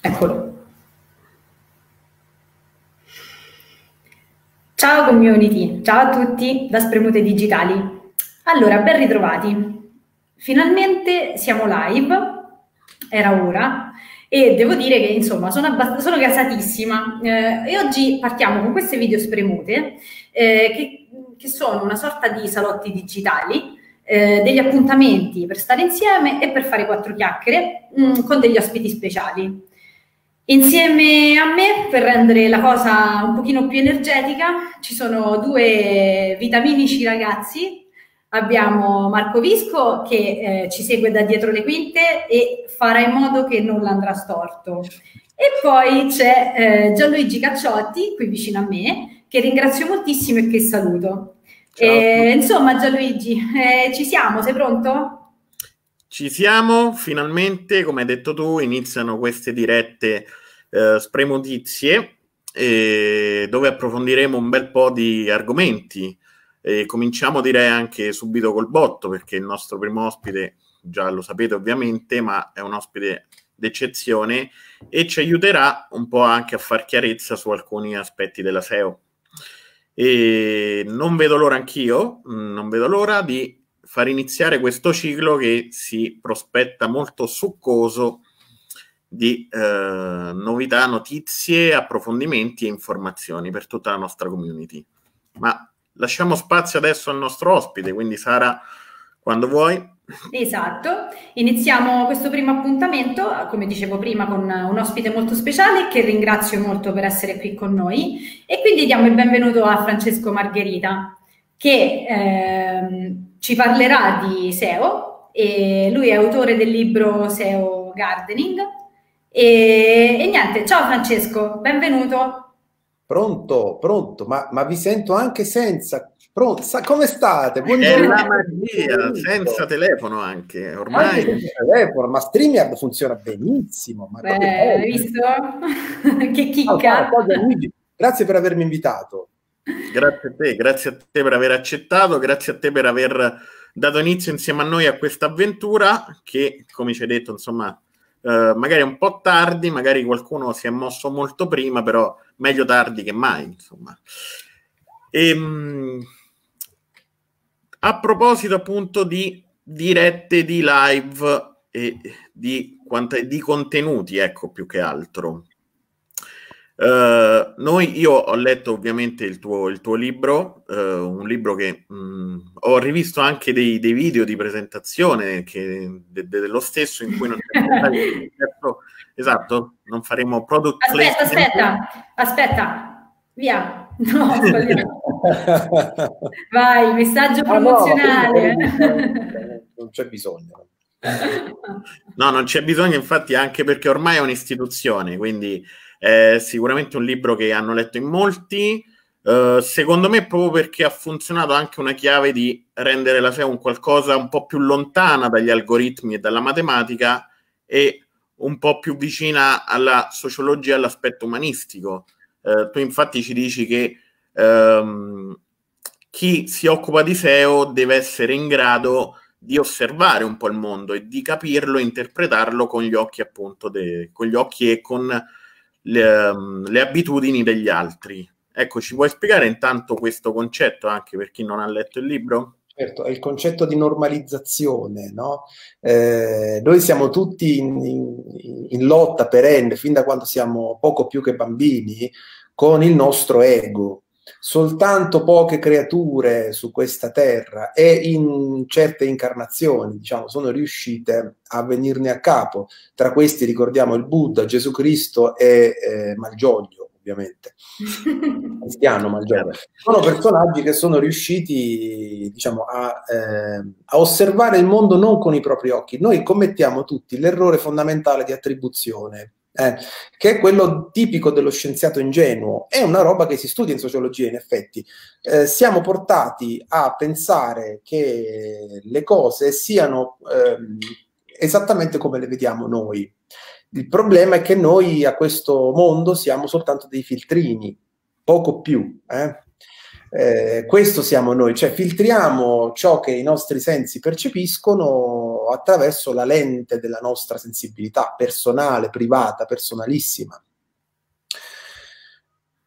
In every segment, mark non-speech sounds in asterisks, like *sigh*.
Eccolo. Ciao community, ciao a tutti da Spremute Digitali. Allora, ben ritrovati. Finalmente siamo live, era ora, e devo dire che insomma sono, abbast- sono gasatissima eh, e oggi partiamo con queste video spremute eh, che, che, sono una sorta di salotti digitali, eh, degli appuntamenti per stare insieme e per fare quattro chiacchiere mh, mm, con degli ospiti speciali. Insieme a me, per rendere la cosa un pochino più energetica, ci sono due vitaminici ragazzi. Abbiamo Marco Visco che eh, ci segue da dietro le quinte e farà in modo che nulla andrà storto. E poi c'è eh, Gianluigi Cacciotti, qui vicino a me, che ringrazio moltissimo e che saluto. E, insomma, Gianluigi, eh, ci siamo? Sei pronto? Ci siamo, finalmente, come hai detto tu, iniziano queste dirette eh, spremotizie eh, dove approfondiremo un bel po' di argomenti. E cominciamo direi anche subito col botto perché il nostro primo ospite, già lo sapete ovviamente, ma è un ospite d'eccezione e ci aiuterà un po' anche a far chiarezza su alcuni aspetti della SEO. E non vedo l'ora anch'io, non vedo l'ora di far iniziare questo ciclo che si prospetta molto succoso di eh, novità, notizie, approfondimenti e informazioni per tutta la nostra community. Ma lasciamo spazio adesso al nostro ospite, quindi Sara, quando vuoi. Esatto, iniziamo questo primo appuntamento, come dicevo prima, con un ospite molto speciale che ringrazio molto per essere qui con noi e quindi diamo il benvenuto a Francesco Margherita che eh, ci parlerà di SEO e lui è autore del libro SEO Gardening. E, e niente, ciao Francesco, benvenuto. Pronto, pronto, ma, ma vi sento anche senza. Pronto, sa, come state? Buongiorno. È magia, senza telefono anche, ormai. Anche senza telefono, ma StreamYard funziona benissimo. Ma Beh, hai visto? *laughs* che chicca. Allora, grazie per avermi invitato. Grazie a te, grazie a te per aver accettato, grazie a te per aver dato inizio insieme a noi a questa avventura che, come ci hai detto, insomma, eh, magari un po' tardi, magari qualcuno si è mosso molto prima, però meglio tardi che mai, insomma. E, ehm, a proposito appunto di dirette di live e di, quanta, di contenuti, ecco, più che altro. Uh, noi, io ho letto ovviamente il tuo, il tuo libro, uh, un libro che mh, mm, ho rivisto anche dei, dei, video di presentazione che, de, de, dello stesso in cui non c'è esatto, non faremo product Aspetta, aspetta, aspetta, via. No, *laughs* Vai, messaggio promozionale. Ah, no, non c'è bisogno. No, non c'è bisogno, infatti, anche perché ormai è un'istituzione, quindi è sicuramente un libro che hanno letto in molti. Uh, secondo me, proprio perché ha funzionato anche una chiave di rendere la SEO un qualcosa un po' più lontana dagli algoritmi e dalla matematica e un po' più vicina alla sociologia e all'aspetto umanistico. Uh, tu infatti ci dici che um, chi si occupa di SEO deve essere in grado di osservare un po' il mondo e di capirlo, interpretarlo con gli occhi appunto, de- con gli occhi e con le, um, le abitudini degli altri. Ecco, ci puoi spiegare intanto questo concetto anche per chi non ha letto il libro? Certo, è il concetto di normalizzazione, no? Eh, noi siamo tutti in, in, in, lotta perenne, fin da quando siamo poco più che bambini, con il nostro ego. Soltanto poche creature su questa terra e in certe incarnazioni, diciamo, sono riuscite a venirne a capo. Tra questi ricordiamo il Buddha, Gesù Cristo e eh, Malgioglio, ovviamente. *laughs* Cristiano Malgioglio. Sono personaggi che sono riusciti, diciamo, a, eh, a osservare il mondo non con i propri occhi. Noi commettiamo tutti l'errore fondamentale di attribuzione eh, che è quello tipico dello scienziato ingenuo. È una roba che si studia in sociologia, in effetti. Eh, siamo portati a pensare che le cose siano ehm, esattamente come le vediamo noi. Il problema è che noi a questo mondo siamo soltanto dei filtrini, poco più. Eh? Eh, questo siamo noi, cioè filtriamo ciò che i nostri sensi percepiscono attraverso la lente della nostra sensibilità personale, privata, personalissima.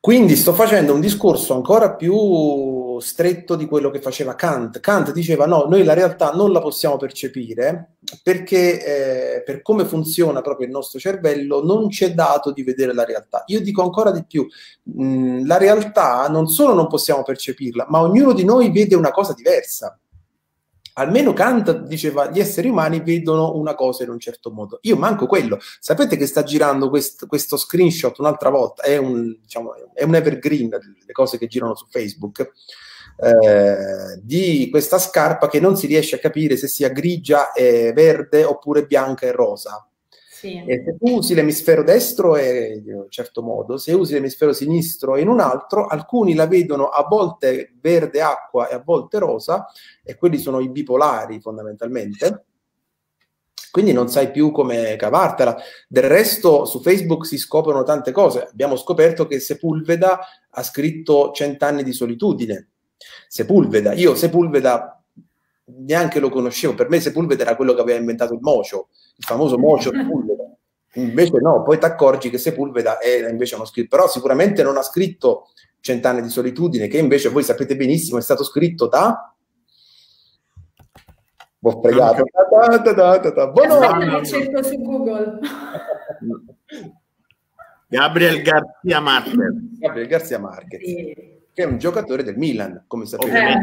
Quindi sto facendo un discorso ancora più stretto di quello che faceva Kant. Kant diceva no, noi la realtà non la possiamo percepire perché eh, per come funziona proprio il nostro cervello non c'è dato di vedere la realtà. Io dico ancora di più, mh, mm, la realtà non solo non possiamo percepirla, ma ognuno di noi vede una cosa diversa almeno Kant diceva gli esseri umani vedono una cosa in un certo modo. Io manco quello. Sapete che sta girando quest, questo screenshot un'altra volta? È un, diciamo, è un evergreen, le cose che girano su Facebook, eh, di questa scarpa che non si riesce a capire se sia grigia e verde oppure bianca e rosa. Sì. E se tu usi l'emisfero destro è in un certo modo, se usi l'emisfero sinistro in un altro, alcuni la vedono a volte verde acqua e a volte rosa, e quelli sono i bipolari fondamentalmente. Quindi non sai più come cavartela. Del resto su Facebook si scoprono tante cose. Abbiamo scoperto che Sepulveda ha scritto Cent'anni di solitudine. Sepulveda, io Sepulveda neanche lo conoscevo, per me Sepulveda era quello che aveva inventato il mocio, il famoso mocio Sepulveda. *laughs* Invece no, poi ti accorgi che Sepulveda è invece uno scritto, però sicuramente non ha scritto Cent'anni di solitudine, che invece voi sapete benissimo è stato scritto da... Ho pregato. Da, da, da, da, da. Buono. cerco su Google. *laughs* Gabriel Garcia Marquez. Gabriel Garcia Marquez, sì. che è un giocatore del Milan, come sapete. Eh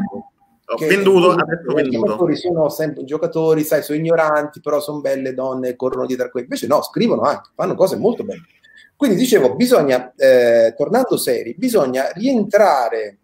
venduto, adesso venduto. I giocatori sono sempre giocatori, sai, sono ignoranti, però sono belle donne, corrono dietro a quelli. Invece no, scrivono anche, fanno cose molto belle. Quindi dicevo, bisogna, eh, tornando seri, bisogna rientrare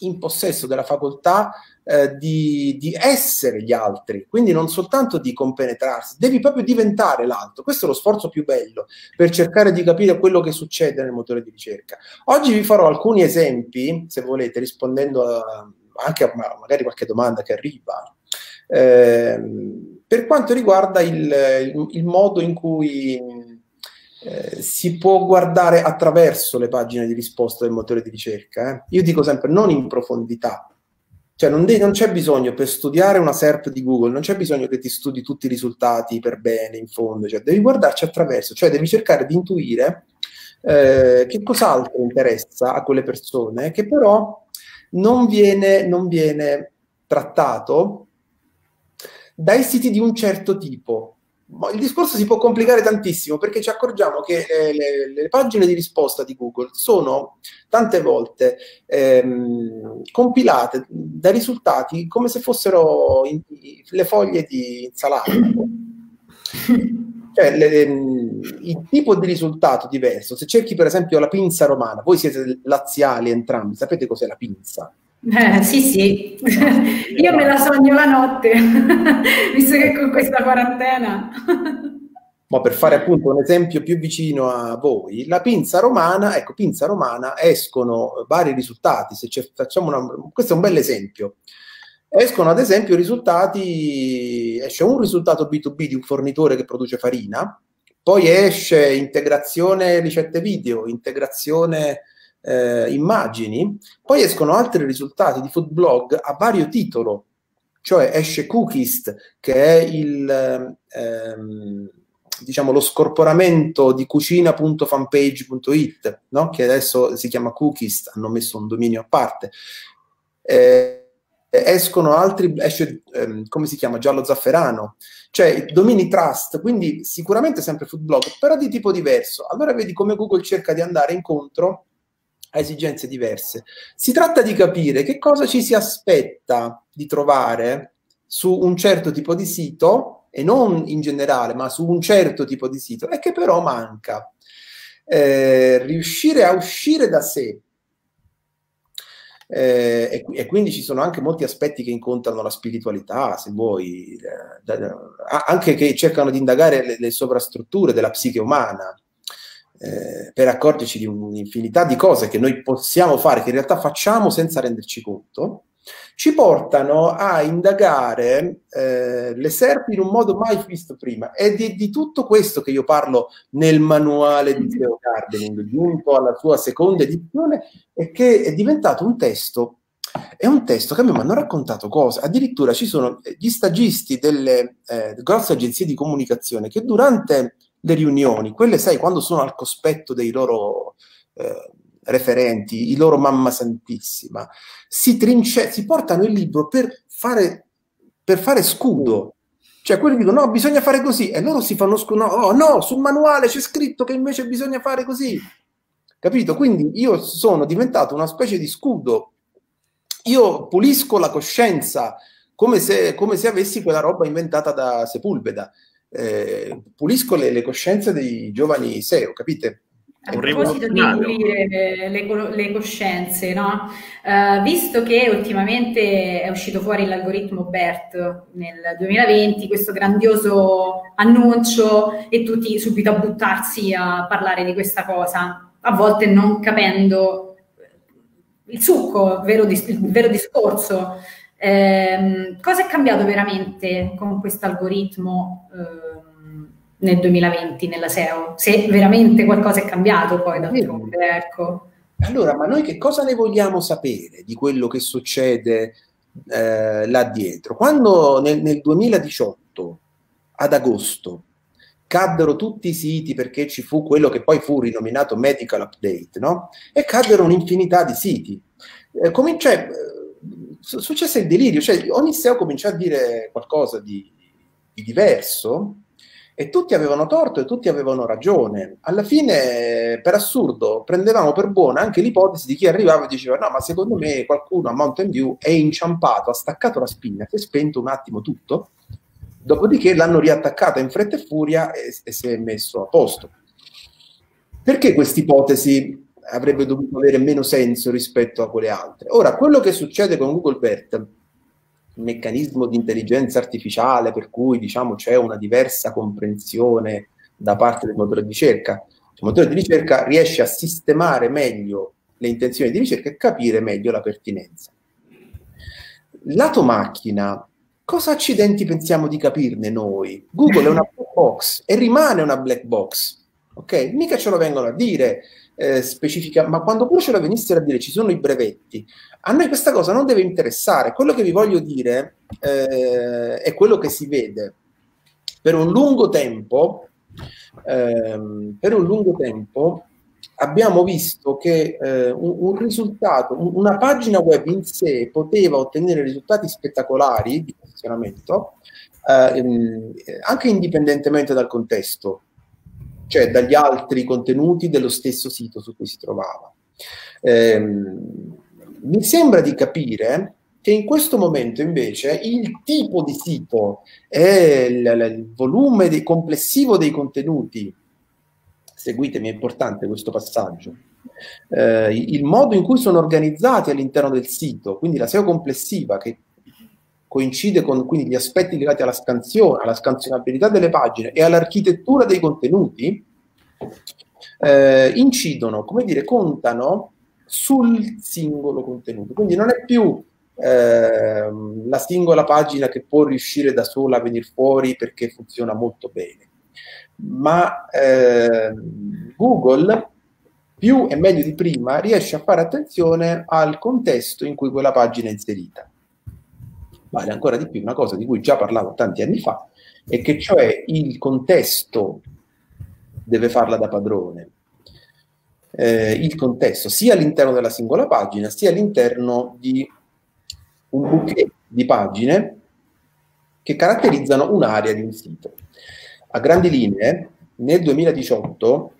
in possesso della facoltà eh, di, di, essere gli altri, quindi non soltanto di compenetrarsi, devi proprio diventare l'altro. Questo è lo sforzo più bello per cercare di capire quello che succede nel motore di ricerca. Oggi vi farò alcuni esempi, se volete, rispondendo a anche magari qualche domanda che arriva. Eh, per quanto riguarda il, il, il modo in cui eh, si può guardare attraverso le pagine di risposta del motore di ricerca, eh. io dico sempre non in profondità, cioè non, de- non, c'è bisogno per studiare una SERP di Google, non c'è bisogno che ti studi tutti i risultati per bene, in fondo, cioè devi guardarci attraverso, cioè devi cercare di intuire eh, che cos'altro interessa a quelle persone che però non viene, non viene trattato dai siti di un certo tipo. Il discorso si può complicare tantissimo perché ci accorgiamo che eh, le, le, pagine di risposta di Google sono tante volte ehm, compilate da risultati come se fossero in, le foglie di insalata. *laughs* cioè, le, il tipo di risultato diverso. Se cerchi per esempio la pinza romana, voi siete laziali entrambi, sapete cos'è la pinza? Eh, sì, sì, *laughs* io me la sogno la notte, *laughs* visto che con questa quarantena. Ma per fare appunto un esempio più vicino a voi, la pinza romana, ecco, pinza romana escono vari risultati. Se facciamo una, questo è un bel esempio escono ad esempio risultati, esce un risultato B2B di un fornitore che produce farina, poi esce integrazione ricette video, integrazione eh, immagini, poi escono altri risultati di food blog a vario titolo, cioè esce Cookist, che è il, ehm, diciamo, lo scorporamento di cucina.fanpage.it, no? che adesso si chiama Cookist, hanno messo un dominio a parte. Eh, escono altri, esce, ehm, come si chiama, giallo zafferano, cioè domini trust, quindi sicuramente sempre food blog, però di tipo diverso. Allora vedi come Google cerca di andare incontro a esigenze diverse. Si tratta di capire che cosa ci si aspetta di trovare su un certo tipo di sito, e non in generale, ma su un certo tipo di sito, e che però manca. Eh, riuscire a uscire da sé eh, e, e, quindi ci sono anche molti aspetti che incontrano la spiritualità, se vuoi, eh, da, da, anche che cercano di indagare le, le sovrastrutture della psiche umana. Eh, per accorgerci di un'infinità di cose che noi possiamo fare, che in realtà facciamo senza renderci conto, ci portano a indagare eh, le serpi in un modo mai visto prima. È di, di, tutto questo che io parlo nel manuale di Theo Gardening, giunto alla sua seconda edizione, e che è diventato un testo è un testo che a me mi hanno raccontato cose, addirittura ci sono gli stagisti delle eh, grosse agenzie di comunicazione che durante le riunioni, quelle sai, quando sono al cospetto dei loro eh, referenti, i loro mamma santissima, si, trince- si portano il libro per fare, per fare scudo. Cioè, quelli dicono no, bisogna fare così, e loro si fanno scudo. No, oh, no, sul manuale c'è scritto che invece bisogna fare così. Capito? Quindi io sono diventato una specie di scudo. Io pulisco la coscienza come se, come se avessi quella roba inventata da Sepulveda. Eh, pulisco le, le coscienze dei giovani SEO, capite? A proposito di pulire le, le, le coscienze, no? uh, visto che ultimamente è uscito fuori l'algoritmo BERT nel 2020, questo grandioso annuncio e tutti subito a buttarsi a parlare di questa cosa, a volte non capendo il succo, il vero, dis- il vero discorso. Eh, cosa è cambiato veramente con questo algoritmo? Eh, nel 2020 nella SEO, se veramente qualcosa è cambiato poi d'altronde, ecco. Allora, ma noi che cosa ne vogliamo sapere di quello che succede eh, là dietro? Quando nel, nel 2018, ad agosto, caddero tutti i siti perché ci fu quello che poi fu rinominato Medical Update, no? E caddero un'infinità di siti. Eh, comincia, eh, successe il delirio, cioè ogni SEO cominciò a dire qualcosa di, di diverso e tutti avevano torto e tutti avevano ragione. Alla fine, per assurdo, prendevamo per buona anche l'ipotesi di chi arrivava e diceva: No, ma secondo me qualcuno a Mountain View è inciampato, ha staccato la spina, si è spento un attimo tutto. Dopodiché l'hanno riattaccata in fretta e furia e, e si è messo a posto. Perché questa ipotesi avrebbe dovuto avere meno senso rispetto a quelle altre? Ora, quello che succede con Google BERT meccanismo di intelligenza artificiale per cui diciamo, c'è una diversa comprensione da parte del motore di ricerca. Il motore di ricerca riesce a sistemare meglio le intenzioni di ricerca e capire meglio la pertinenza. Lato macchina, cosa accidenti pensiamo di capirne noi? Google è una black box e rimane una black box, ok? Mica ce lo vengono a dire eh, specifica, ma quando poi ce lo venissero a dire ci sono i brevetti, a noi questa cosa non deve interessare. Quello che vi voglio dire eh, è quello che si vede. Per un lungo tempo, ehm, per un lungo tempo abbiamo visto che eh, un, un, risultato, un, una pagina web in sé poteva ottenere risultati spettacolari di posizionamento eh, anche indipendentemente dal contesto, cioè dagli altri contenuti dello stesso sito su cui si trovava. Eh, mi sembra di capire che in questo momento invece il tipo di sito e il, il volume dei, complessivo dei contenuti, seguitemi, è importante questo passaggio, eh, il modo in cui sono organizzati all'interno del sito, quindi la SEO complessiva che coincide con quindi, gli aspetti legati alla scansione, alla scansionabilità delle pagine e all'architettura dei contenuti, eh, incidono, come dire, contano sul singolo contenuto. Quindi non è più eh, la singola pagina che può riuscire da sola a venire fuori perché funziona molto bene, ma eh, Google più e meglio di prima riesce a fare attenzione al contesto in cui quella pagina è inserita. Vale ancora di più una cosa di cui già parlavo tanti anni fa, e che cioè il contesto deve farla da padrone eh, il contesto sia all'interno della singola pagina sia all'interno di un bouquet di pagine che caratterizzano un'area di un sito. A grandi linee, nel 2018,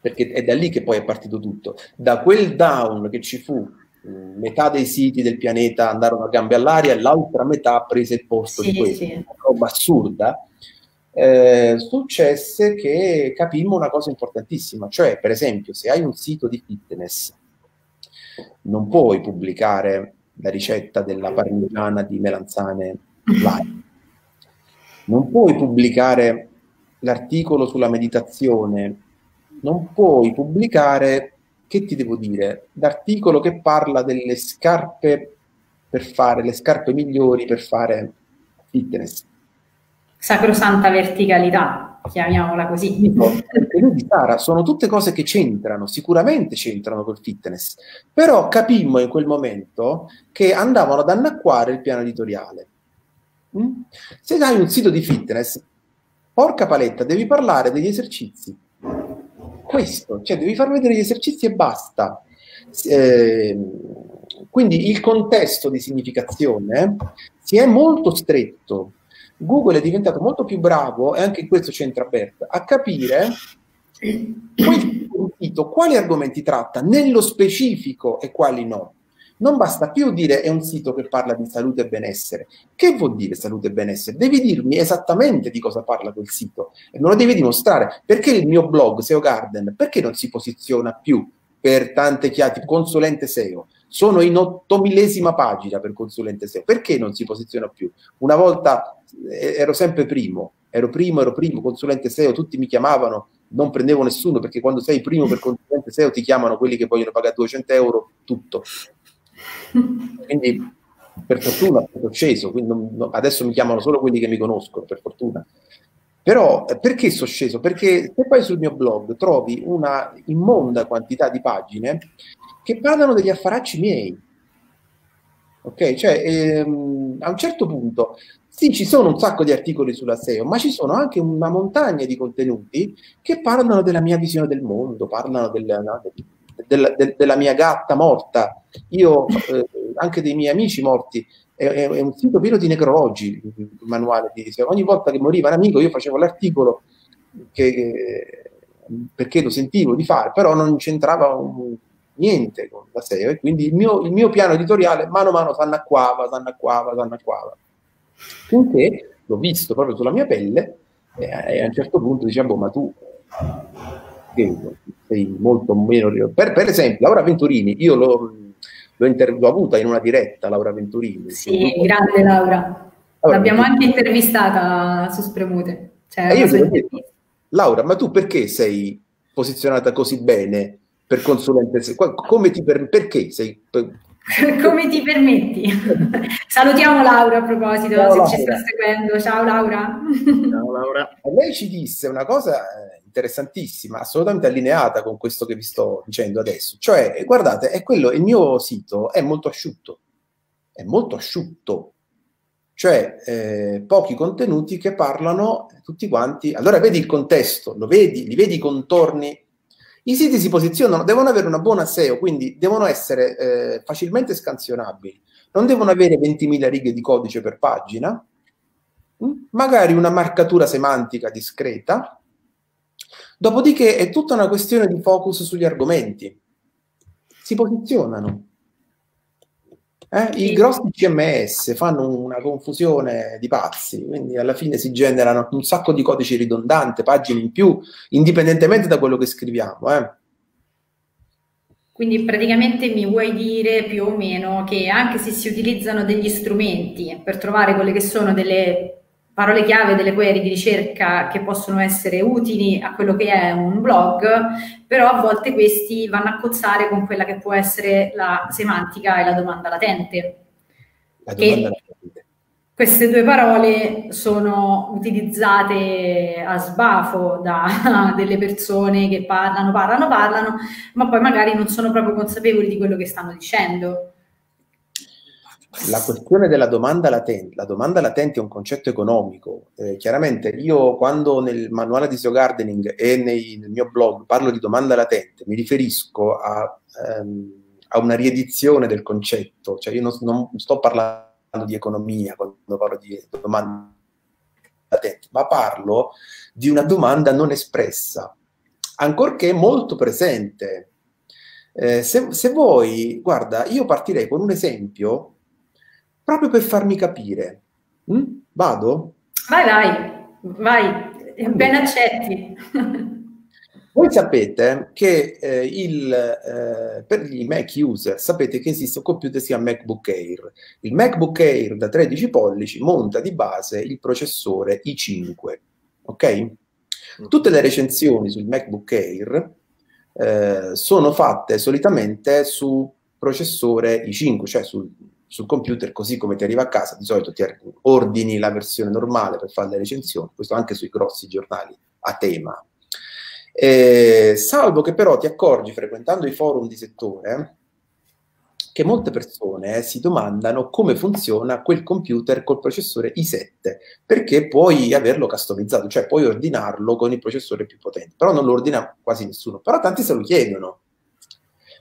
perché è da lì che poi è partito tutto, da quel down che ci fu, metà dei siti del pianeta andarono a gambe all'aria e l'altra metà prese il posto sì, di questo, sì. una roba assurda, eh, successe che capimmo una cosa importantissima, cioè per esempio se hai un sito di fitness non puoi pubblicare la ricetta della parmigiana di melanzane live, non puoi pubblicare l'articolo sulla meditazione, non puoi pubblicare, che ti devo dire, l'articolo che parla delle scarpe per fare le scarpe migliori per fare fitness sacrosanta verticalità, chiamiamola così. Vedi Sara, sono tutte cose che c'entrano, sicuramente c'entrano col fitness, però capimmo in quel momento che andavano ad annacquare il piano editoriale. Mm? Se hai un sito di fitness, porca paletta, devi parlare degli esercizi. Questo, cioè devi far vedere gli esercizi e basta. Eh, quindi il contesto di significazione si è molto stretto Google è diventato molto più bravo, e anche in questo c'entra Bert, a capire quali argomenti tratta nello specifico e quali no. Non basta più dire è un sito che parla di salute e benessere. Che vuol dire salute e benessere? Devi dirmi esattamente di cosa parla quel sito e me lo devi dimostrare. Perché il mio blog SEO Garden, perché non si posiziona più per tante chiacchiere, consulente SEO? Sono in ottomillesima pagina per consulente SEO. Perché non si posiziona più? Una volta eh, ero sempre primo, ero primo, ero primo, consulente SEO, tutti mi chiamavano, non prendevo nessuno perché quando sei primo per consulente SEO ti chiamano quelli che vogliono pagare 200 euro, tutto. Quindi per fortuna sono sceso, non, adesso mi chiamano solo quelli che mi conoscono, per fortuna. Però eh, perché sono sceso? Perché se poi sul mio blog trovi una immonda quantità di pagine che parlano degli affaracci miei. Ok? Cioè, ehm, a un certo punto sì, ci sono un sacco di articoli sulla SEO, ma ci sono anche una montagna di contenuti che parlano della mia visione del mondo, parlano del, no, del, del, della mia gatta morta. Io, eh, anche dei miei amici morti, è, è, un sito pieno di necrologi, il manuale di. Ogni volta che moriva un amico io facevo l'articolo che, perché lo sentivo di fare, però non c'entrava un, niente con la SEO e quindi il mio, il mio piano editoriale mano a mano s'annacquava, s'annacquava, s'annacquava finché l'ho visto proprio sulla mia pelle e a un certo punto diciamo, ma tu sei molto meno... Per, per esempio, Laura Venturini, io l'ho, l'ho, inter- l'ho, avuta in una diretta, Laura Venturini. Sì, grande Laura. Laura L'abbiamo anche intervistata su Spremute. Cioè, io Laura, ma tu perché sei posizionata così bene per consulente? Come ti per, perché sei *laughs* Come ti permetti? *laughs* Salutiamo Laura a proposito, Ciao, se Laura. ci sta seguendo. Ciao Laura. Ciao Laura. lei ci disse una cosa eh, interessantissima, assolutamente allineata con questo che vi sto dicendo adesso. Cioè, guardate, è quello, il mio sito è molto asciutto. È molto asciutto. Cioè, eh, pochi contenuti che parlano tutti quanti. Allora vedi il contesto, lo vedi, li vedi i contorni i siti si posizionano, devono avere una buona SEO, quindi devono essere eh, facilmente scansionabili, non devono avere 20.000 righe di codice per pagina, mh? Mm? magari una marcatura semantica discreta, dopodiché è tutta una questione di focus sugli argomenti. Si posizionano. Eh? I grossi CMS fanno una confusione di pazzi, quindi alla fine si generano un sacco di codici ridondante, pagine in più, indipendentemente da quello che scriviamo. Eh? Quindi praticamente mi vuoi dire più o meno che anche se si utilizzano degli strumenti per trovare quelle che sono delle parole chiave delle query di ricerca che possono essere utili a quello che è un blog, però a volte questi vanno a cozzare con quella che può essere la semantica e la domanda latente. La domanda latente. Queste due parole sono utilizzate a sbafo da *laughs* delle persone che parlano, parlano, parlano, ma poi magari non sono proprio consapevoli di quello che stanno dicendo. La questione della domanda latente, la domanda latente è un concetto economico. Eh, chiaramente io quando nel manuale di SEO Gardening e nei, nel mio blog parlo di domanda latente, mi riferisco a, ehm, a una riedizione del concetto, cioè io non, non, sto parlando di economia quando parlo di domanda latente, ma parlo di una domanda non espressa, ancorché molto presente. Eh, se, se voi, guarda, io partirei con un esempio proprio per farmi capire. Mm? Vado? Vai, vai, vai, ben accetti. Voi sapete che eh, il, eh, per gli Mac user sapete che esiste un computer che si chiama MacBook Air. Il MacBook Air da 13 pollici monta di base il processore i5. Ok? Mm. Tutte le recensioni sul MacBook Air eh, sono fatte solitamente su processore i5, cioè sul sul computer, così come ti arriva a casa, di solito ti ordini la versione normale per fare le recensioni, questo anche sui grossi giornali a tema. Eh, salvo che però ti accorgi frequentando i forum di settore che molte persone eh, si domandano come funziona quel computer col processore i7, perché puoi averlo customizzato, cioè puoi ordinarlo con il processore più potente, però non lo ordina quasi nessuno, però tanti se lo chiedono.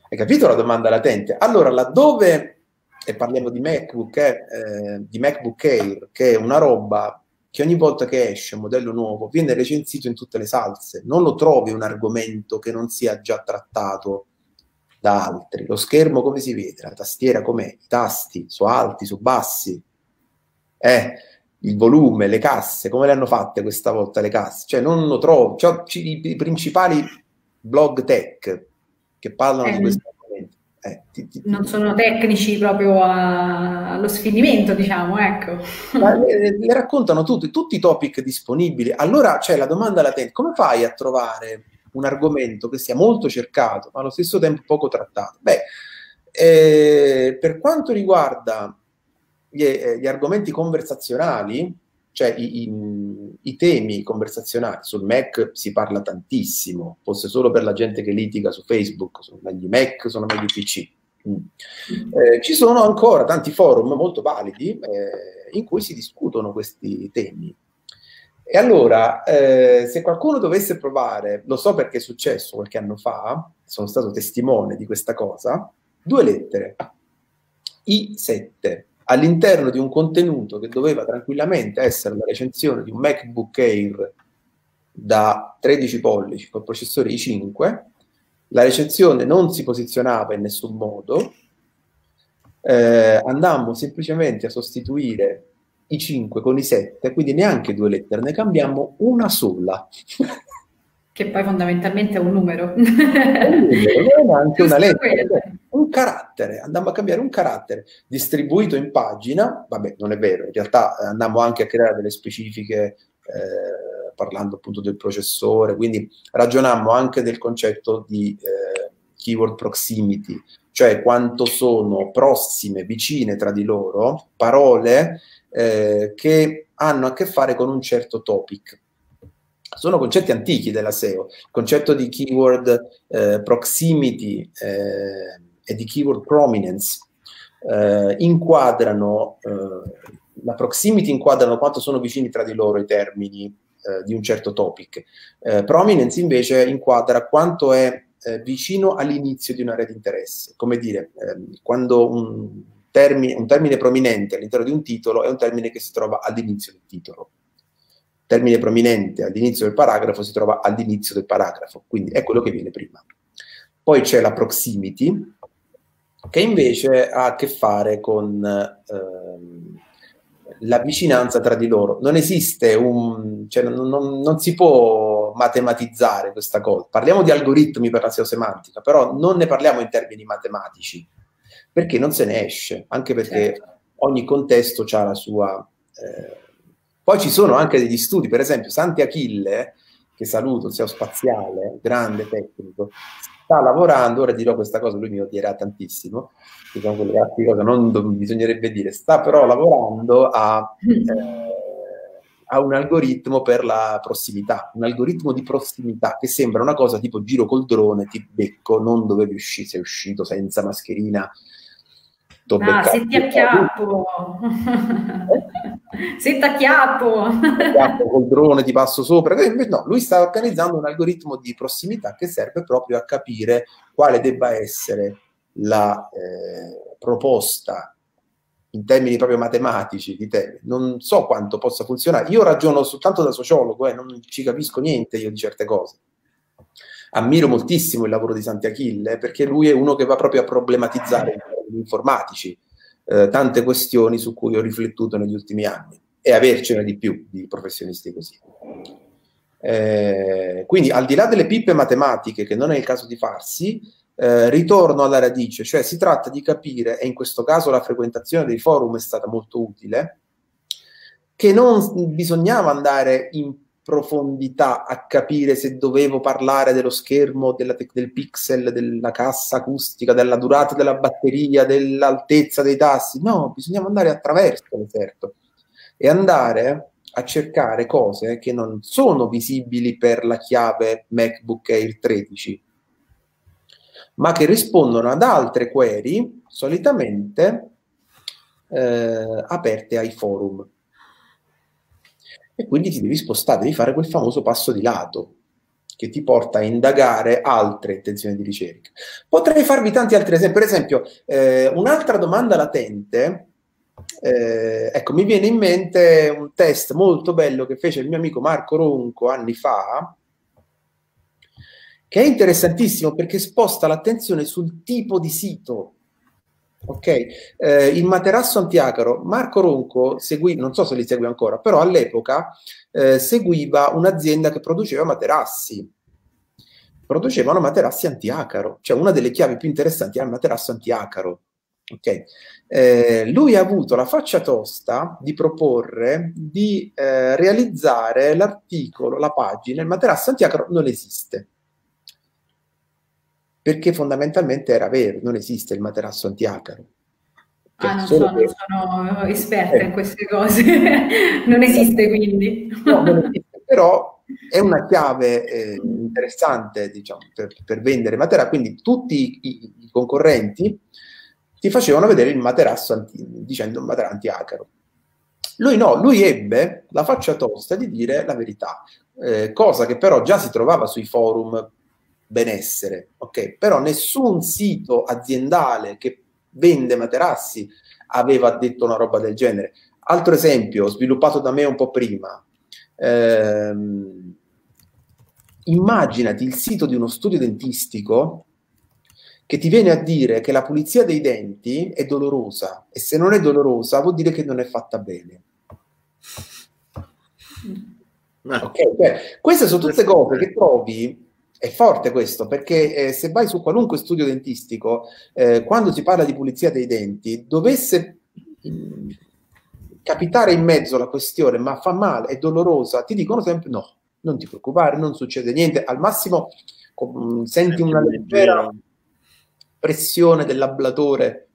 Hai capito la domanda latente? Allora, laddove, e parliamo di MacBook, eh, eh, di MacBook Air, che è una roba che ogni volta che esce un modello nuovo viene recensito in tutte le salse, non lo trovi un argomento che non sia già trattato da altri. Lo schermo come si vede, la tastiera com'è, i tasti, su alti, su bassi, eh, il volume, le casse, come le hanno fatte questa volta le casse? Cioè non lo trovo, cioè, i, i, principali blog tech che parlano eh, di questo argomento. Eh, ti, ti, non sono tecnici proprio a, allo sfinimento, diciamo, ecco. Le, le, raccontano tutti, tutti i topic disponibili. Allora c'è la domanda latente, come fai a trovare un argomento che sia molto cercato, ma allo stesso tempo poco trattato? Beh, eh, per quanto riguarda gli, eh, gli argomenti conversazionali, cioè i, i, i, temi conversazionali, sul Mac si parla tantissimo, fosse solo per la gente che litiga su Facebook, sono meglio i Mac, sono meglio i PC. Mm. Eh, ci sono ancora tanti forum molto validi eh, in cui si discutono questi temi. E allora, eh, se qualcuno dovesse provare, lo so perché è successo qualche anno fa, sono stato testimone di questa cosa, due lettere, I7, all'interno di un contenuto che doveva tranquillamente essere la recensione di un MacBook Air da 13 pollici col processore i5, la recensione non si posizionava in nessun modo, eh, andammo semplicemente a sostituire i 5 con i 7, quindi neanche due lettere, ne cambiamo una sola. *laughs* Che poi fondamentalmente è un numero. un numero, è *laughs* neanche una lettera, un carattere, andammo a cambiare un carattere distribuito in pagina, vabbè non è vero, in realtà eh, andammo anche a creare delle specifiche eh, parlando appunto del processore, quindi ragionammo anche del concetto di eh, keyword proximity, cioè quanto sono prossime, vicine tra di loro, parole eh, che hanno a che fare con un certo topic. Sono concetti antichi della SEO, il concetto di keyword eh, proximity eh, e di keyword prominence eh, inquadrano, eh, la proximity inquadrano quanto sono vicini tra di loro i termini eh, di un certo topic. prominence invece inquadra quanto è vicino all'inizio di un'area di interesse, come dire, ehm, quando un termine, un termine prominente all'interno di un titolo è un termine che si trova all'inizio del titolo. Termine prominente all'inizio del paragrafo si trova all'inizio del paragrafo, quindi è quello che viene prima. Poi c'è la proximity, che invece ha a che fare con ehm, la vicinanza tra di loro. Non esiste un, cioè non, non, non, si può matematizzare questa cosa. Parliamo di algoritmi per la SEO semantica, però non ne parliamo in termini matematici perché non se ne esce, anche perché certo. ogni contesto ha la sua... Eh... Poi ci sono anche degli studi, per esempio Santi Achille, che saluto, SEO spaziale, grande tecnico, sta lavorando, ora dirò questa cosa, lui mi odierà tantissimo, sono quelle altre cose non bisognerebbe dire, sta però lavorando a, eh, a, un algoritmo per la prossimità, un algoritmo di prossimità che sembra una cosa tipo giro col drone, ti becco, non dovevi uscire, sei uscito senza mascherina, Ah, se ti acchiappo. *laughs* se ti acchiappo. col drone ti passo sopra. No, lui sta organizzando un algoritmo di prossimità che serve proprio a capire quale debba essere la eh, proposta in termini proprio matematici di te. Non so quanto possa funzionare. Io ragiono soltanto da sociologo, eh, non ci capisco niente io di certe cose. Ammiro moltissimo il lavoro di Santiachille perché lui è uno che va proprio a problematizzare informatici, eh, tante questioni su cui ho riflettuto negli ultimi anni e avercene di più di professionisti così. Eh, quindi al di là delle pippe matematiche, che non è il caso di farsi, eh, ritorno alla radice, cioè si tratta di capire, e in questo caso la frequentazione dei forum è stata molto utile, che non bisognava andare in profondità a capire se dovevo parlare dello schermo, della, del pixel, della cassa acustica, della durata della batteria, dell'altezza dei tassi. No, bisognava andare attraverso l'eserto e andare a cercare cose che non sono visibili per la chiave MacBook Air 13, ma che rispondono ad altre query, solitamente eh, aperte ai forum e quindi ti devi spostare, devi fare quel famoso passo di lato che ti porta a indagare altre intenzioni di ricerca. Potrei farvi tanti altri esempi, per esempio eh, un'altra domanda latente, eh, ecco mi viene in mente un test molto bello che fece il mio amico Marco Ronco anni fa, che è interessantissimo perché sposta l'attenzione sul tipo di sito Ok, eh, il materasso antiacaro, Marco Ronco seguì, non so se li segue ancora, però all'epoca eh, seguiva un'azienda che produceva materassi. Producevano materassi antiacaro, cioè una delle chiavi più interessanti è il materasso antiacaro. Okay. Eh, lui ha avuto la faccia tosta di proporre di eh, realizzare l'articolo, la pagina, il materasso antiacaro non esiste perché fondamentalmente era vero, non esiste il materasso antiacaro. Cioè, ah, non, so, non sono esperta eh. in queste cose, *laughs* non esiste quindi. no, non esiste, però è una chiave eh, interessante diciamo, per, per, vendere materasso, quindi tutti i, i, concorrenti ti facevano vedere il materasso anti, dicendo un materasso antiacaro. Lui no, lui ebbe la faccia tosta di dire la verità, eh, cosa che però già si trovava sui forum benessere, ok? Però nessun sito aziendale che vende materassi aveva detto una roba del genere. Altro esempio, sviluppato da me un po' prima. Ehm, immaginati il sito di uno studio dentistico che ti viene a dire che la pulizia dei denti è dolorosa e se non è dolorosa vuol dire che non è fatta bene. Okay? Cioè, queste sono tutte cose che trovi è forte questo, perché eh, se vai su qualunque studio dentistico, eh, quando si parla di pulizia dei denti, dovesse mh, mm, capitare in mezzo la questione, ma fa male, è dolorosa, ti dicono sempre no, non ti preoccupare, non succede niente, al massimo mh, mm, senti una leggera pressione dell'ablatore,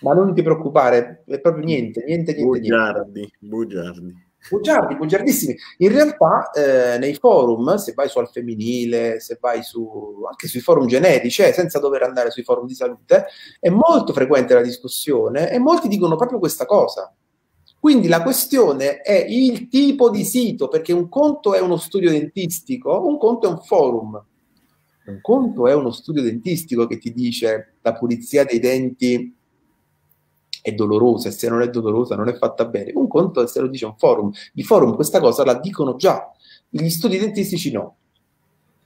ma non ti preoccupare, è proprio niente, niente, niente. Bugiardi, niente. bugiardi. Bugiardi, bugiardissimi. In realtà eh, nei forum, se vai su al femminile, se vai su, anche sui forum generici, eh, senza dover andare sui forum di salute, è molto frequente la discussione e molti dicono proprio questa cosa. Quindi la questione è il tipo di sito, perché un conto è uno studio dentistico, un conto è un forum. Un conto è uno studio dentistico che ti dice la pulizia dei denti è dolorosa e se non è dolorosa non è fatta bene. Un conto se lo dice un forum. I forum questa cosa la dicono già, gli studi dentistici no.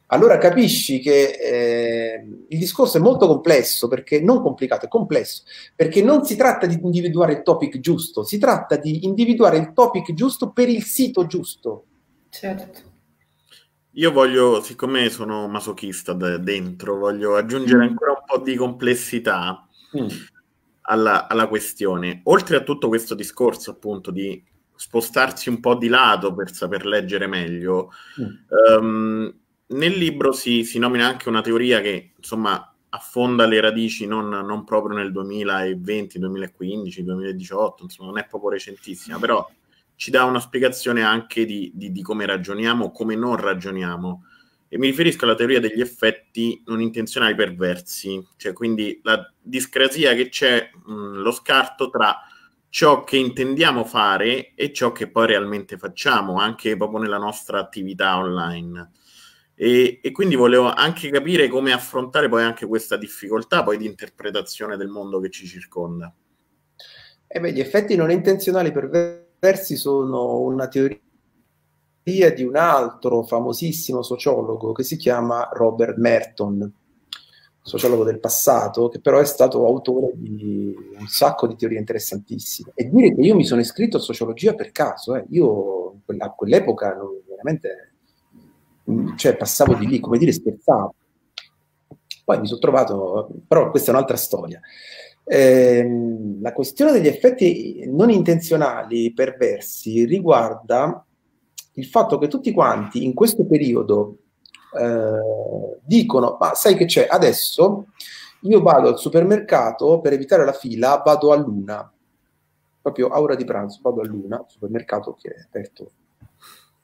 Allora capisci che eh, il discorso è molto complesso, perché non complicato, è complesso, perché non si tratta di individuare il topic giusto, si tratta di individuare il topic giusto per il sito giusto. Certo. Io voglio, siccome sono masochista dentro, voglio aggiungere mm. ancora un po' di complessità. Mm alla, alla questione. Oltre a tutto questo discorso, appunto, di spostarsi un po' di lato per saper leggere meglio, mm. um, nel libro si, si, nomina anche una teoria che, insomma, affonda le radici non, non, proprio nel 2020, 2015, 2018, insomma, non è proprio recentissima, però ci dà una spiegazione anche di, di, di come ragioniamo, come non ragioniamo e mi riferisco alla teoria degli effetti non intenzionali perversi, cioè quindi la discrasia che c'è, mh, lo scarto tra ciò che intendiamo fare e ciò che poi realmente facciamo, anche proprio nella nostra attività online. E, e, quindi volevo anche capire come affrontare poi anche questa difficoltà poi di interpretazione del mondo che ci circonda. Eh beh, gli effetti non intenzionali perversi sono una teoria di un altro famosissimo sociologo che si chiama Robert Merton, sociologo del passato, che però è stato autore di un sacco di teorie interessantissime. E dire che io mi sono iscritto a sociologia per caso, eh, io a quell'epoca veramente mm, cioè, passavo di lì, come dire, scherzavo. Poi mi sono trovato, però questa è un'altra storia. Eh, la questione degli effetti non intenzionali perversi riguarda il fatto che tutti quanti in questo periodo eh, dicono, ma sai che c'è, adesso io vado al supermercato per evitare la fila, vado a luna, proprio a ora di pranzo, vado a luna, supermercato che è aperto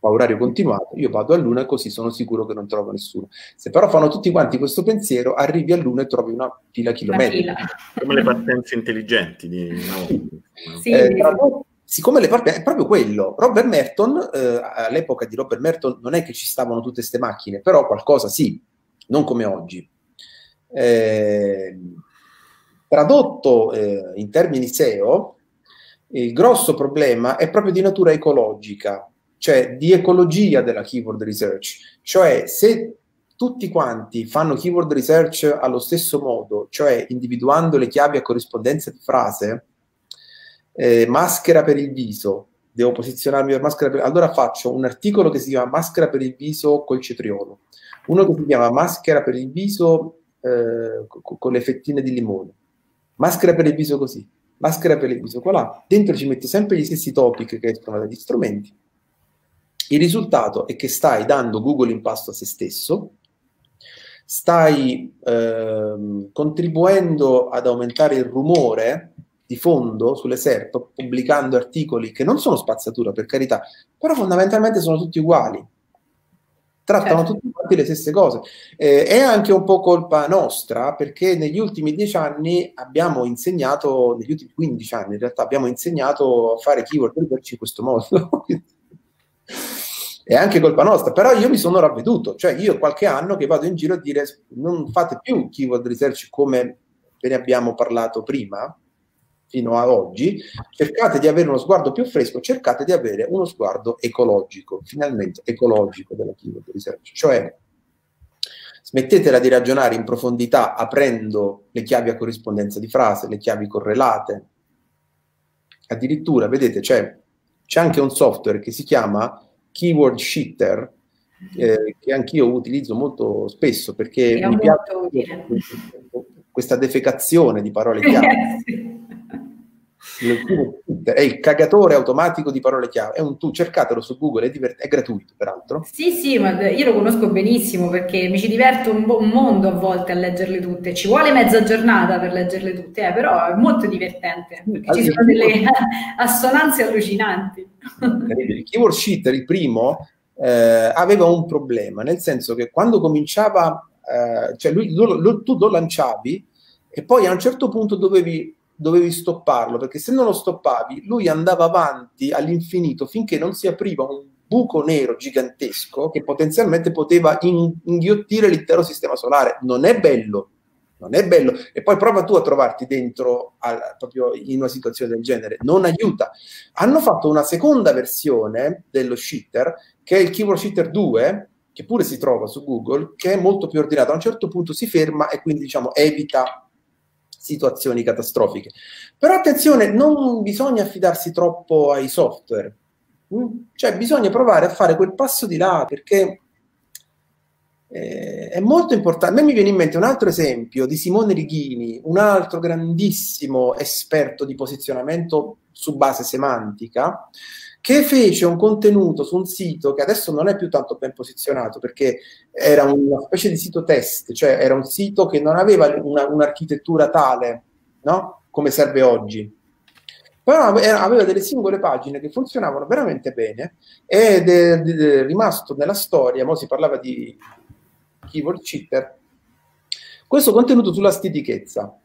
a orario continuato, io vado a luna così sono sicuro che non trovo nessuno. Se però fanno tutti quanti questo pensiero, arrivi a luna e trovi una fila chilometrica. Come le partenze intelligenti di no. sì. eh, siccome le partenze è proprio quello, Robert Merton, eh, all'epoca di Robert Merton non è che ci stavano tutte queste macchine, però qualcosa sì, non come oggi. Eh, tradotto eh, in termini SEO, il grosso problema è proprio di natura ecologica, cioè di ecologia della keyword research, cioè se tutti quanti fanno keyword research allo stesso modo, cioè individuando le chiavi a corrispondenza di frase, eh, maschera per il viso, devo posizionarmi per maschera per... Allora faccio un articolo che si chiama maschera per il viso col cetriolo, uno che si chiama maschera per il viso eh, con le fettine di limone, maschera per il viso così, maschera per il viso. Qua Dentro ci metto sempre gli stessi topic che escono dagli strumenti. Il risultato è che stai dando Google in pasto a se stesso, stai ehm, contribuendo ad aumentare il rumore di fondo sulle SERP, pubblicando articoli che non sono spazzatura, per carità, però fondamentalmente sono tutti uguali. Trattano certo. tutti quanti le stesse cose. Eh, è anche un po' colpa nostra, perché negli ultimi dieci anni abbiamo insegnato, negli ultimi 15 anni in realtà, abbiamo insegnato a fare keyword research in questo modo. *laughs* è anche colpa nostra, però io mi sono ravveduto, cioè io qualche anno che vado in giro a dire non fate più keyword research come ve ne abbiamo parlato prima, fino ad oggi, cercate di avere uno sguardo più fresco, cercate di avere uno sguardo ecologico, finalmente ecologico della keyword research, cioè smettetela di ragionare in profondità aprendo le chiavi a corrispondenza di frase, le chiavi correlate, addirittura, vedete, c'è, c'è anche un software che si chiama keyword shitter, eh, che anch'io utilizzo molto spesso perché mi piace questa defecazione di parole chiave. *laughs* è il cagatore automatico di parole chiave. È un tu, cercatelo su Google, è, divert- è, gratuito peraltro. Sì, sì, ma io lo conosco benissimo perché mi ci diverto un, bo- un, mondo a volte a leggerle tutte. Ci vuole mezza giornata per leggerle tutte, eh, però è molto divertente perché ci sono delle *laughs* assonanze allucinanti. Il keyword sheeter, il primo, eh, aveva un problema, nel senso che quando cominciava, eh, cioè lui, lo, lo, tu lo lanciavi e poi a un certo punto dovevi dovevi stopparlo, perché se non lo stoppavi, lui andava avanti all'infinito finché non si apriva un buco nero gigantesco che potenzialmente poteva inghiottire l'intero sistema solare. Non è bello, non è bello. E poi prova tu a trovarti dentro al, proprio in una situazione del genere, non aiuta. Hanno fatto una seconda versione dello shitter, che è il Keyword Shitter 2, che pure si trova su Google, che è molto più ordinato. A un certo punto si ferma e quindi diciamo evita situazioni catastrofiche. Però attenzione, non bisogna affidarsi troppo ai software, mm? cioè bisogna provare a fare quel passo di là perché eh, è molto importante. A me mi viene in mente un altro esempio di Simone Righini, un altro grandissimo esperto di posizionamento su base semantica, che fece un contenuto su un sito che adesso non è più tanto ben posizionato perché era una specie di sito test, cioè era un sito che non aveva una, un'architettura tale no? come serve oggi. Però aveva delle singole pagine che funzionavano veramente bene ed è, è rimasto nella storia, mo si parlava di keyword cheater, questo contenuto sulla stitichezza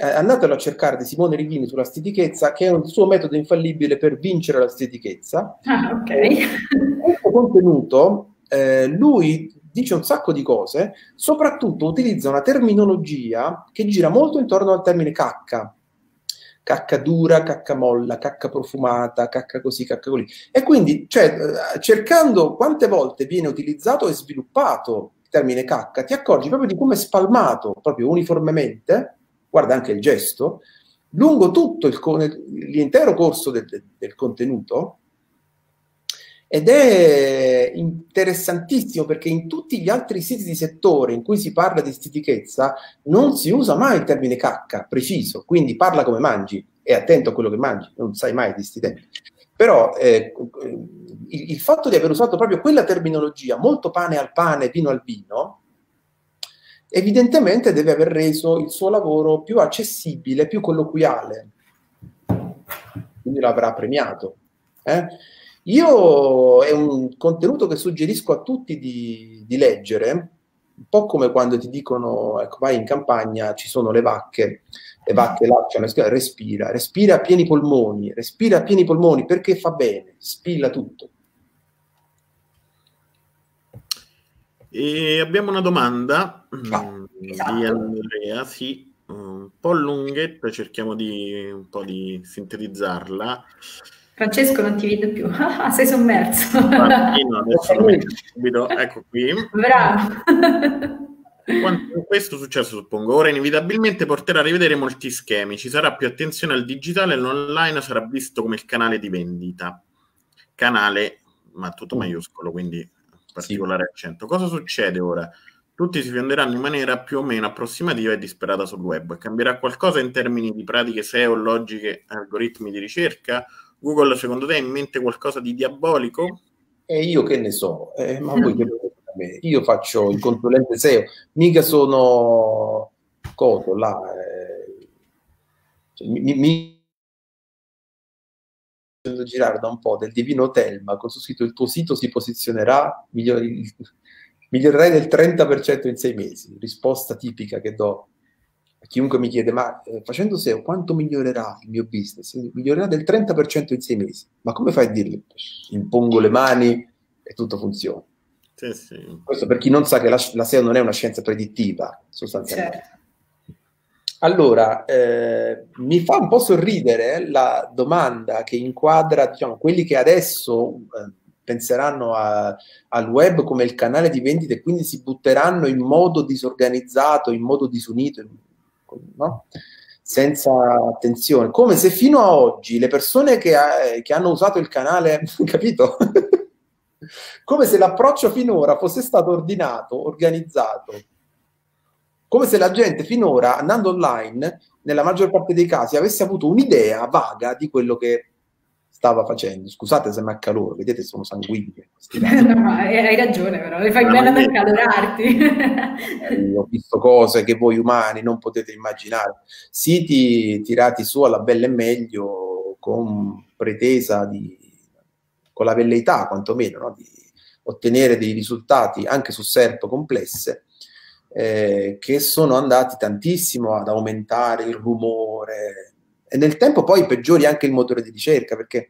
eh, andatelo a cercare di Simone Righini sulla stitichezza, che è un suo metodo infallibile per vincere la stitichezza. Ah, ok. Questo contenuto, eh, lui dice un sacco di cose, soprattutto utilizza una terminologia che gira molto intorno al termine cacca. Cacca dura, cacca molla, cacca profumata, cacca così, cacca così. E quindi, cioè, eh, cercando quante volte viene utilizzato e sviluppato il termine cacca, ti accorgi proprio di come è spalmato, proprio uniformemente, guarda anche il gesto, lungo tutto il, l'intero corso del, del contenuto ed è interessantissimo perché in tutti gli altri siti di settore in cui si parla di stitichezza non si usa mai il termine cacca preciso, quindi parla come mangi e attento a quello che mangi, non sai mai di sti tempi. Però eh, il, il, fatto di aver usato proprio quella terminologia, molto pane al pane, vino al vino, evidentemente deve aver reso il suo lavoro più accessibile, più colloquiale. Quindi l'avrà premiato. Eh? Io è un contenuto che suggerisco a tutti di, di leggere, un po' come quando ti dicono, ecco, vai in campagna, ci sono le vacche, le vacche lasciano, respira, respira a pieni polmoni, respira a pieni polmoni perché fa bene, spilla tutto. E abbiamo una domanda ah, esatto. di Andrea, sì, un po' lunghetta, cerchiamo di un po' di sintetizzarla. Francesco non ti vedo più, *laughs* ah, sei sommerso. Martino, *laughs* subito, ecco qui. Bravo. Quando questo successo, suppongo, ora inevitabilmente porterà a rivedere molti schemi, ci sarà più attenzione al digitale e l'online sarà visto come il canale di vendita. Canale, ma tutto mm. maiuscolo, quindi particolare sì. accento. Cosa succede ora? Tutti si fionderanno in maniera più o meno approssimativa e disperata sul web. Cambierà qualcosa in termini di pratiche SEO, logiche, algoritmi di ricerca? Google, secondo te, ha in mente qualcosa di diabolico? E io che ne so, eh, ma voi che a me? Io faccio il consulente SEO, mica sono coto là. Eh, cioè, mi, mi girare da un po' del divino Telma con su scritto il tuo sito si posizionerà migliori, migliorerai del 30% in sei mesi risposta tipica che do a chiunque mi chiede ma eh, facendo SEO quanto migliorerà il mio business migliorerà del 30% in sei mesi ma come fai a dirlo? impongo le mani e tutto funziona sì, sì. questo per chi non sa che la, la, SEO non è una scienza predittiva sostanzialmente certo. Allora, eh, mi fa un po' sorridere la domanda che inquadra diciamo, quelli che adesso eh, penseranno a, al web come il canale di vendita e quindi si butteranno in modo disorganizzato, in modo disunito, no? senza attenzione, come se fino a oggi le persone che, ha, che hanno usato il canale, *laughs* capito? come se l'approccio finora fosse stato ordinato, organizzato come se la gente finora, andando online, nella maggior parte dei casi, avesse avuto un'idea vaga di quello che stava facendo. Scusate se mi accaloro, vedete sono sanguigni. *laughs* no, hai ragione però, le fai no, bene ad accalorarti. Eh, ho visto cose che voi umani non potete immaginare. Siti tirati su alla bella e meglio con pretesa di, con la velleità quantomeno, no? di ottenere dei risultati anche su SERP complesse eh, che sono andati tantissimo ad aumentare il rumore e nel tempo poi peggiori anche il motore di ricerca perché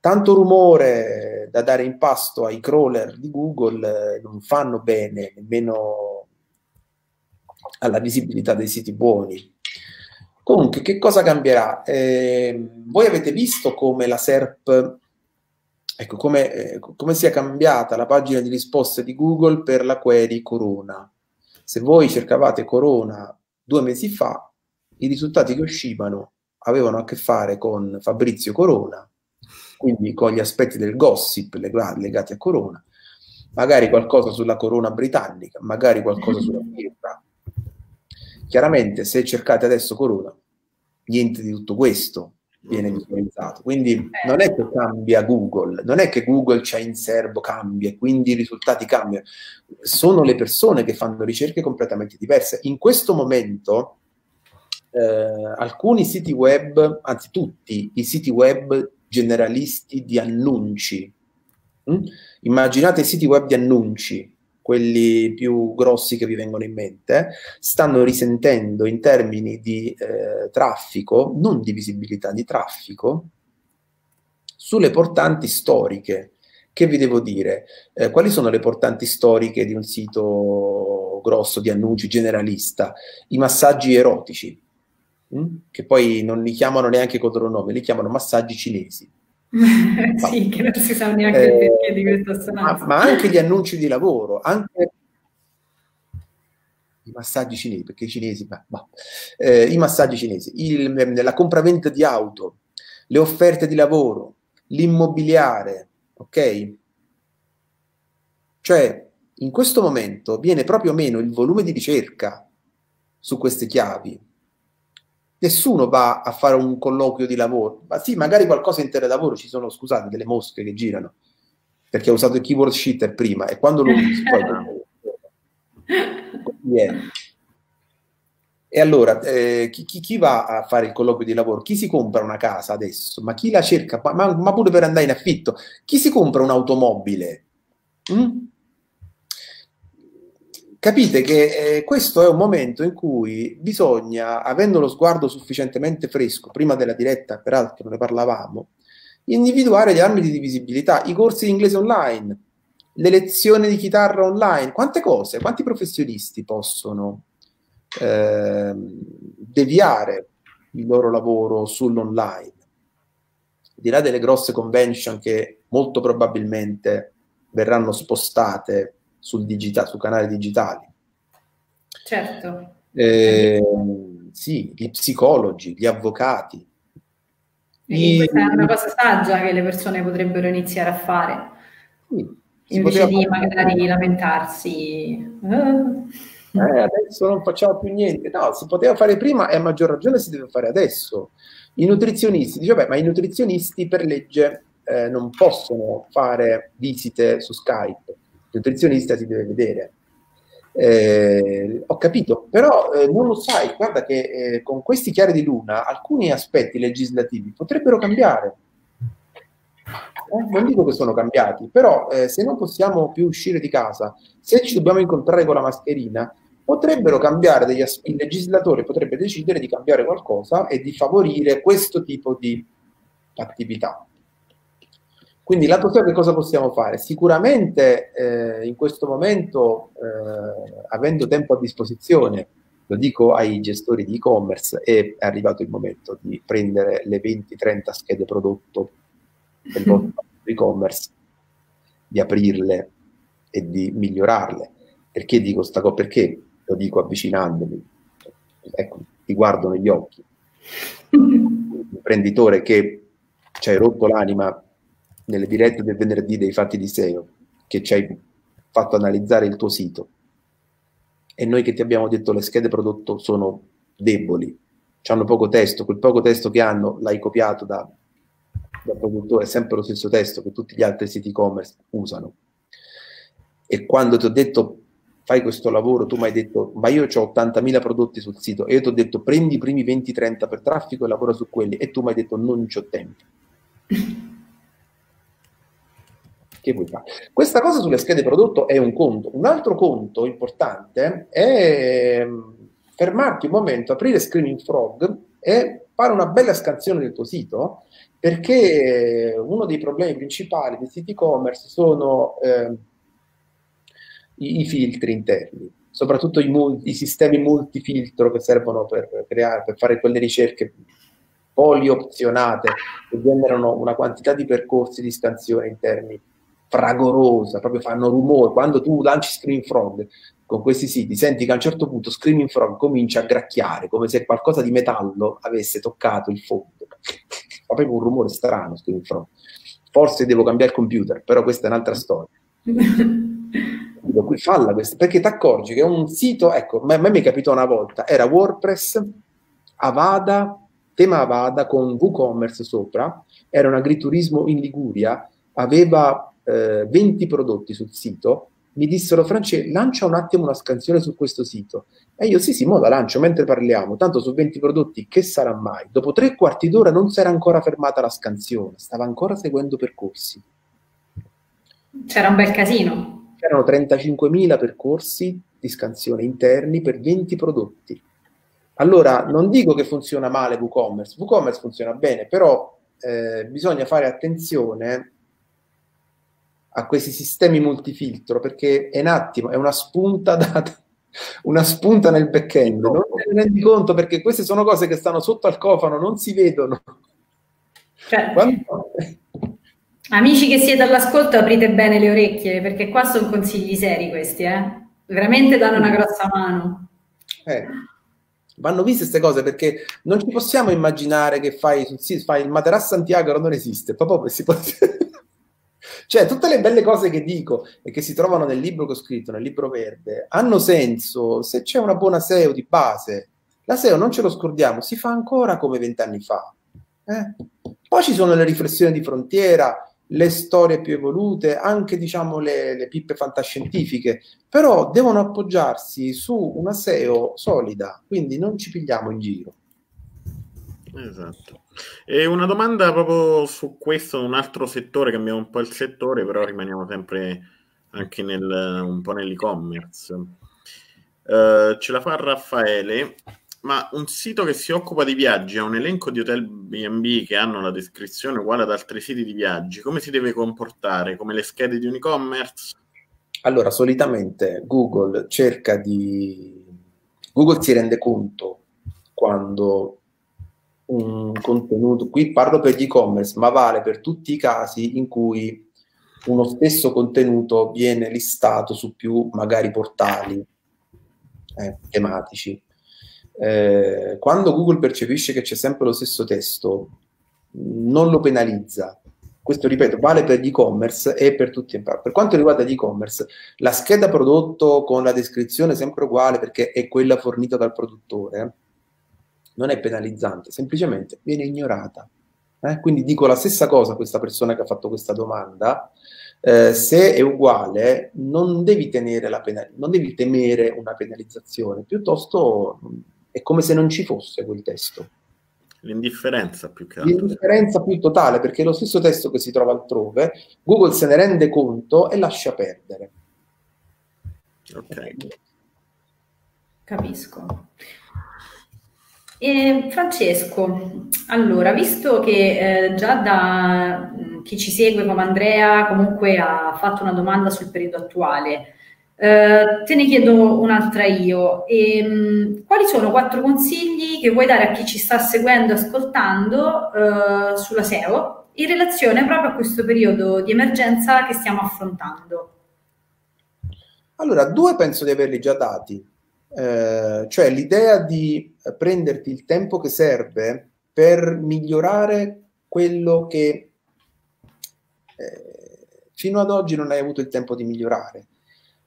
tanto rumore da dare in pasto ai crawler di Google eh, non fanno bene nemmeno alla visibilità dei siti buoni. Comunque, che cosa cambierà? Eh, voi avete visto come la SERP, ecco, come, eh, come sia cambiata la pagina di risposte di Google per la query Corona. Se voi cercavate Corona due mesi fa, i risultati che uscivano avevano a che fare con Fabrizio Corona, quindi con gli aspetti del gossip legati a Corona, magari qualcosa sulla Corona britannica, magari qualcosa sulla *laughs* birra. Chiaramente se cercate adesso Corona, niente di tutto questo, viene mm. visualizzato. Quindi eh. non è che cambia Google, non è che Google c'è in serbo, cambia e quindi i risultati cambiano. Sono le persone che fanno ricerche completamente diverse. In questo momento eh, alcuni siti web, anzi tutti i siti web generalisti di annunci, hm? immaginate i siti web di annunci, quelli più grossi che vi vengono in mente, stanno risentendo in termini di eh, traffico, non di visibilità, di traffico, sulle portanti storiche. Che vi devo dire? Eh, quali sono le portanti storiche di un sito grosso di annunci generalista? I massaggi erotici, hm? che poi non li chiamano neanche con loro nome, li chiamano massaggi cinesi *laughs* sì, che non si sa neanche eh, il perché di questa assonanza. Ma, ma, anche gli annunci di lavoro, anche i massaggi cinesi, perché i cinesi, ma, ma, eh, i massaggi cinesi, il, la compravendita di auto, le offerte di lavoro, l'immobiliare, ok? Cioè, in questo momento viene proprio meno il volume di ricerca su queste chiavi nessuno va a fare un colloquio di lavoro. Ma sì, magari qualcosa in telelavoro ci sono, scusate, delle mosche che girano, perché ho usato il keyword sheeter prima e quando lo uso poi... *laughs* E allora, eh, chi, chi, chi, va a fare il colloquio di lavoro? Chi si compra una casa adesso? Ma chi la cerca? Ma, ma pure per andare in affitto? Chi si compra un'automobile? Mm? Capite che eh, questo è un momento in cui bisogna, avendo lo sguardo sufficientemente fresco, prima della diretta, peraltro ne parlavamo, individuare gli ambiti di visibilità, i corsi di inglese online, le lezioni di chitarra online, quante cose, quanti professionisti possono eh, deviare il loro lavoro sull'online. Di là delle grosse convention che molto probabilmente verranno spostate sul digita- su canali digitali. Certo. Eh, sì, gli psicologi, gli avvocati. I... Questa è una cosa saggia che le persone potrebbero iniziare a fare. Sì, invece di magari lamentarsi. Eh, adesso non facciamo più niente. No, si poteva fare prima e a maggior ragione si deve fare adesso. I nutrizionisti, dice, beh, ma i nutrizionisti per legge eh, non possono fare visite su Skype. Nutrizionista si deve vedere. Eh, ho capito, però eh, non lo sai, guarda che eh, con questi chiari di luna alcuni aspetti legislativi potrebbero cambiare. Eh, non dico che sono cambiati, però eh, se non possiamo più uscire di casa, se ci dobbiamo incontrare con la mascherina, potrebbero cambiare degli aspetti, il legislatore potrebbe decidere di cambiare qualcosa e di favorire questo tipo di attività. Quindi sé che cosa possiamo fare? Sicuramente eh, in questo momento, eh, avendo tempo a disposizione, lo dico ai gestori di e-commerce, è arrivato il momento di prendere le 20-30 schede prodotto del vostro *laughs* e-commerce, di aprirle e di migliorarle. Perché dico sta cosa? Perché lo dico avvicinandomi, ecco, ti guardo negli occhi. *laughs* Un imprenditore che ci hai rotto l'anima nelle dirette del venerdì dei fatti di SEO, che ci hai fatto analizzare il tuo sito, e noi che ti abbiamo detto le schede prodotto sono deboli, hanno poco testo, quel poco testo che hanno l'hai copiato da, dal produttore, è sempre lo stesso testo che tutti gli altri siti e-commerce usano. E quando ti ho detto fai questo lavoro, tu mi hai detto, ma io ho 80.000 prodotti sul sito e io ti ho detto prendi i primi 20-30 per traffico e lavora su quelli e tu mi hai detto non ho tempo. *laughs* che vuoi fare? Questa cosa sulle schede prodotto è un conto. Un altro conto importante è ehm, fermarti un momento, aprire Screaming Frog e fare una bella scansione del tuo sito perché uno dei problemi principali dei siti e-commerce sono... Eh, i, i filtri interni, soprattutto i, i, sistemi multifiltro che servono per, creare, per fare quelle ricerche poliopzionate che generano una quantità di percorsi di scansione interni fragorosa, proprio fanno rumore. Quando tu lanci Screaming Frog con questi siti, senti che a un certo punto Screaming Frog comincia a gracchiare, come se qualcosa di metallo avesse toccato il fondo. *laughs* Fa proprio un rumore strano Screaming Frog. Forse devo cambiare il computer, però questa è un'altra storia. *laughs* qui falla questo, perché ti accorgi che un sito, ecco, a me mi è capito una volta, era WordPress, Avada, tema Avada con WooCommerce sopra, era un agriturismo in Liguria, aveva eh, 20 prodotti sul sito, mi dissero Francesco, lancia un attimo una scansione su questo sito. E io sì, sì, mo la lancio mentre parliamo, tanto su 20 prodotti che sarà mai? Dopo tre quarti d'ora non si era ancora fermata la scansione, stava ancora seguendo percorsi. C'era un bel casino c'erano 35.000 percorsi di scansione interni per 20 prodotti. Allora, non dico che funziona male WooCommerce, WooCommerce funziona bene, però eh, bisogna fare attenzione a questi sistemi multifiltro perché è un attimo, è una spunta data *laughs* una spunta nel back-end, non te ne rendi conto perché queste sono cose che stanno sotto al cofano, non si vedono. Cioè, Quando... *laughs* Amici che siete all'ascolto, aprite bene le orecchie perché qua sono consigli seri questi, eh? Veramente danno una grossa mano. Eh, vanno viste queste cose perché non ci possiamo immaginare che fai, sì, fai il materasso Santiago non esiste, proprio si può... *laughs* cioè tutte le belle cose che dico e che si trovano nel libro che ho scritto, nel libro verde, hanno senso se c'è una buona SEO di base, La SEO, non ce lo scordiamo, si fa ancora come vent'anni fa. Eh? Poi ci sono le riflessioni di frontiera, le storie più evolute, anche diciamo le, le pippe fantascientifiche, però devono appoggiarsi su una SEO solida, quindi non ci pigliamo in giro. Esatto. E una domanda proprio su questo, un altro settore, cambiamo un po' il settore, però rimaniamo sempre anche nel, un po' nell'e-commerce. Uh, ce la fa Raffaele, ma un sito che si occupa di viaggi ha un elenco di hotel B&B che hanno la descrizione uguale ad altri siti di viaggi, come si deve comportare? Come le schede di un e-commerce? Allora, solitamente Google cerca di... Google si rende conto quando un contenuto, qui parlo per gli e-commerce, ma vale per tutti i casi in cui uno stesso contenuto viene listato su più magari portali eh, tematici. Eh, quando Google percepisce che c'è sempre lo stesso testo, non lo penalizza. Questo, ripeto, vale per gli e-commerce e per tutti. Per quanto riguarda gli e-commerce, la scheda prodotto con la descrizione sempre uguale perché è quella fornita dal produttore, non è penalizzante, semplicemente viene ignorata. Eh? Quindi dico la stessa cosa a questa persona che ha fatto questa domanda, eh, se è uguale non devi, penal- non devi temere una penalizzazione, piuttosto è come se non ci fosse quel testo. L'indifferenza più che altro. L'indifferenza più totale, perché è lo stesso testo che si trova altrove, Google se ne rende conto e lascia perdere. Ok. Capisco. E Francesco, allora, visto che eh, già da mm, chi ci segue come Andrea comunque ha fatto una domanda sul periodo attuale, eh, te ne chiedo un'altra io. E, mm, quali sono quattro consigli che vuoi dare a chi ci sta seguendo e ascoltando eh, sulla SEO in relazione proprio a questo periodo di emergenza che stiamo affrontando? Allora, due penso di averli già dati. Eh, cioè l'idea di prenderti il tempo che serve per migliorare quello che eh, fino ad oggi non hai avuto il tempo di migliorare.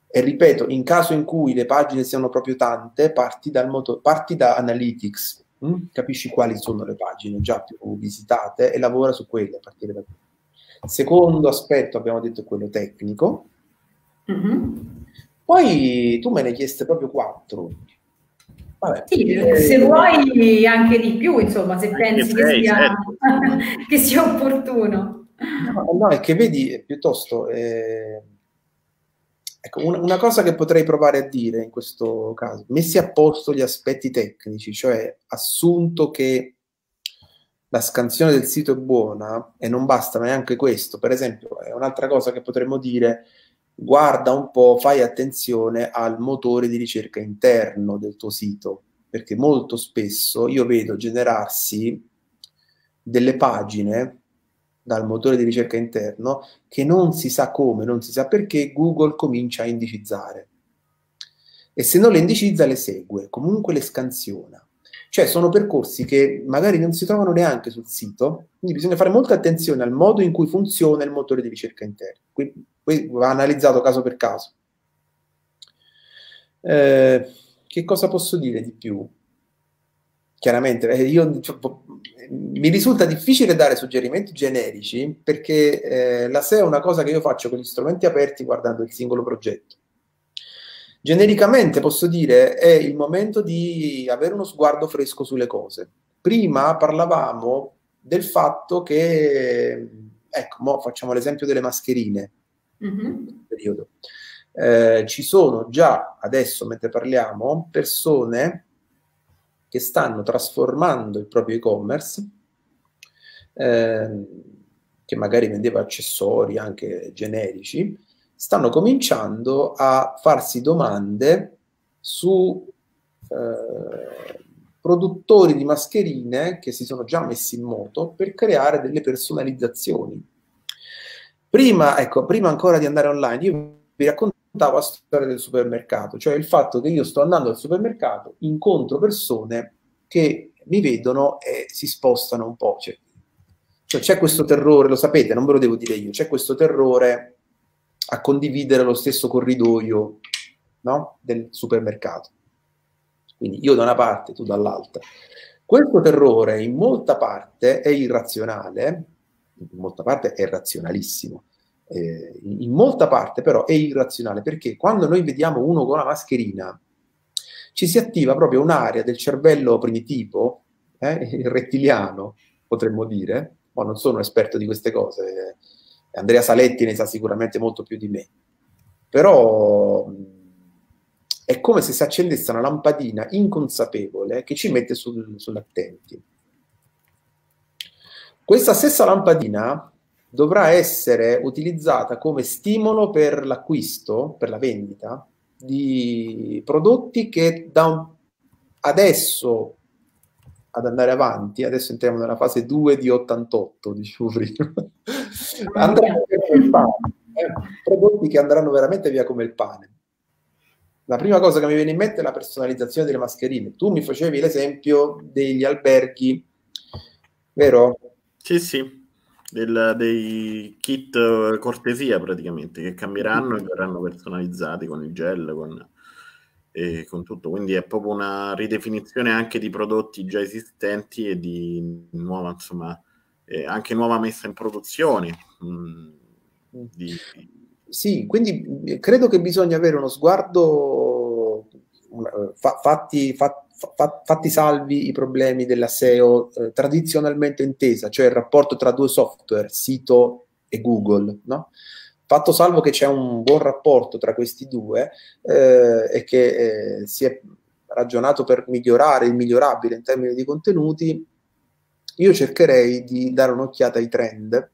E ripeto, in caso in cui le pagine siano proprio tante, parti, moto, parti da Analytics, mh? Hm? capisci quali sono le pagine già più visitate e lavora su quelle a partire da qui. Secondo aspetto, abbiamo detto, quello tecnico. Mm-hmm. Poi tu me ne hai chieste proprio quattro. Vabbè. Sì, eh, se vuoi anche di più, insomma, se pensi che sia, certo. *laughs* che sia, opportuno. No, no, è che vedi, piuttosto, eh, ecco, una, una, cosa che potrei provare a dire in questo caso, messi a posto gli aspetti tecnici, cioè assunto che la scansione del sito è buona e non basta neanche questo, per esempio, è un'altra cosa che potremmo dire guarda un po', fai attenzione al motore di ricerca interno del tuo sito, perché molto spesso io vedo generarsi delle pagine dal motore di ricerca interno che non si sa come, non si sa perché Google comincia a indicizzare. E se non le indicizza le segue, comunque le scansiona. Cioè sono percorsi che magari non si trovano neanche sul sito, quindi bisogna fare molta attenzione al modo in cui funziona il motore di ricerca interno. Quindi, va analizzato caso per caso. Eh, che cosa posso dire di più? Chiaramente, eh, io, cioè, mi risulta difficile dare suggerimenti generici perché eh, la SEO è una cosa che io faccio con gli strumenti aperti guardando il singolo progetto. Genericamente posso dire è il momento di avere uno sguardo fresco sulle cose. Prima parlavamo del fatto che, ecco, facciamo l'esempio delle mascherine mm-hmm. periodo. Eh, ci sono già adesso, mentre parliamo, persone che stanno trasformando il proprio e-commerce, eh, che magari vendeva accessori anche generici, stanno cominciando a farsi domande su eh, produttori di mascherine che si sono già messi in moto per creare delle personalizzazioni Prima, ecco, prima ancora di andare online, io vi raccontavo la storia del supermercato, cioè il fatto che io sto andando al supermercato, incontro persone che mi vedono e si spostano un po'. Cioè, cioè c'è questo terrore, lo sapete, non ve lo devo dire io, c'è questo terrore a condividere lo stesso corridoio no? del supermercato. quindi io da una parte, tu dall'altra. Questo terrore in molta parte è irrazionale, in molta parte è razionalissimo, eh, in molta parte però è irrazionale perché quando noi vediamo uno con la mascherina ci si attiva proprio un'area del cervello primitivo, eh, *laughs* il rettiliano, potremmo dire, ma non sono un esperto di queste cose, Andrea Saletti ne sa sicuramente molto più di me, però è come se si accendesse una lampadina inconsapevole che ci mette sul, sull'attenti. Questa stessa lampadina dovrà essere utilizzata come stimolo per l'acquisto, per la vendita di prodotti che da adesso ad andare avanti, adesso entriamo nella fase 2 di 88, dicevo prima, *laughs* andranno via come il pane, eh? prodotti che andranno veramente via come il pane. La prima cosa che mi viene in mente è la personalizzazione delle mascherine. Tu mi facevi l'esempio degli alberghi, vero? Sì, sì, Del, dei kit cortesia praticamente, che cambieranno e verranno personalizzati con il gel, con e con tutto. Quindi è proprio una ridefinizione anche di prodotti già esistenti e di nuova, insomma, eh, anche nuova messa in produzione. Mh, mm, di... Sì, quindi credo che bisogna avere uno sguardo fa, fatti, fa, fa, fatti, salvi i problemi della SEO eh, tradizionalmente intesa, cioè il rapporto tra due software, sito e Google, no? Fatto salvo che c'è un buon rapporto tra questi due eh, e che eh, si è ragionato per migliorare il migliorabile in termini di contenuti, io cercherei di dare un'occhiata ai trend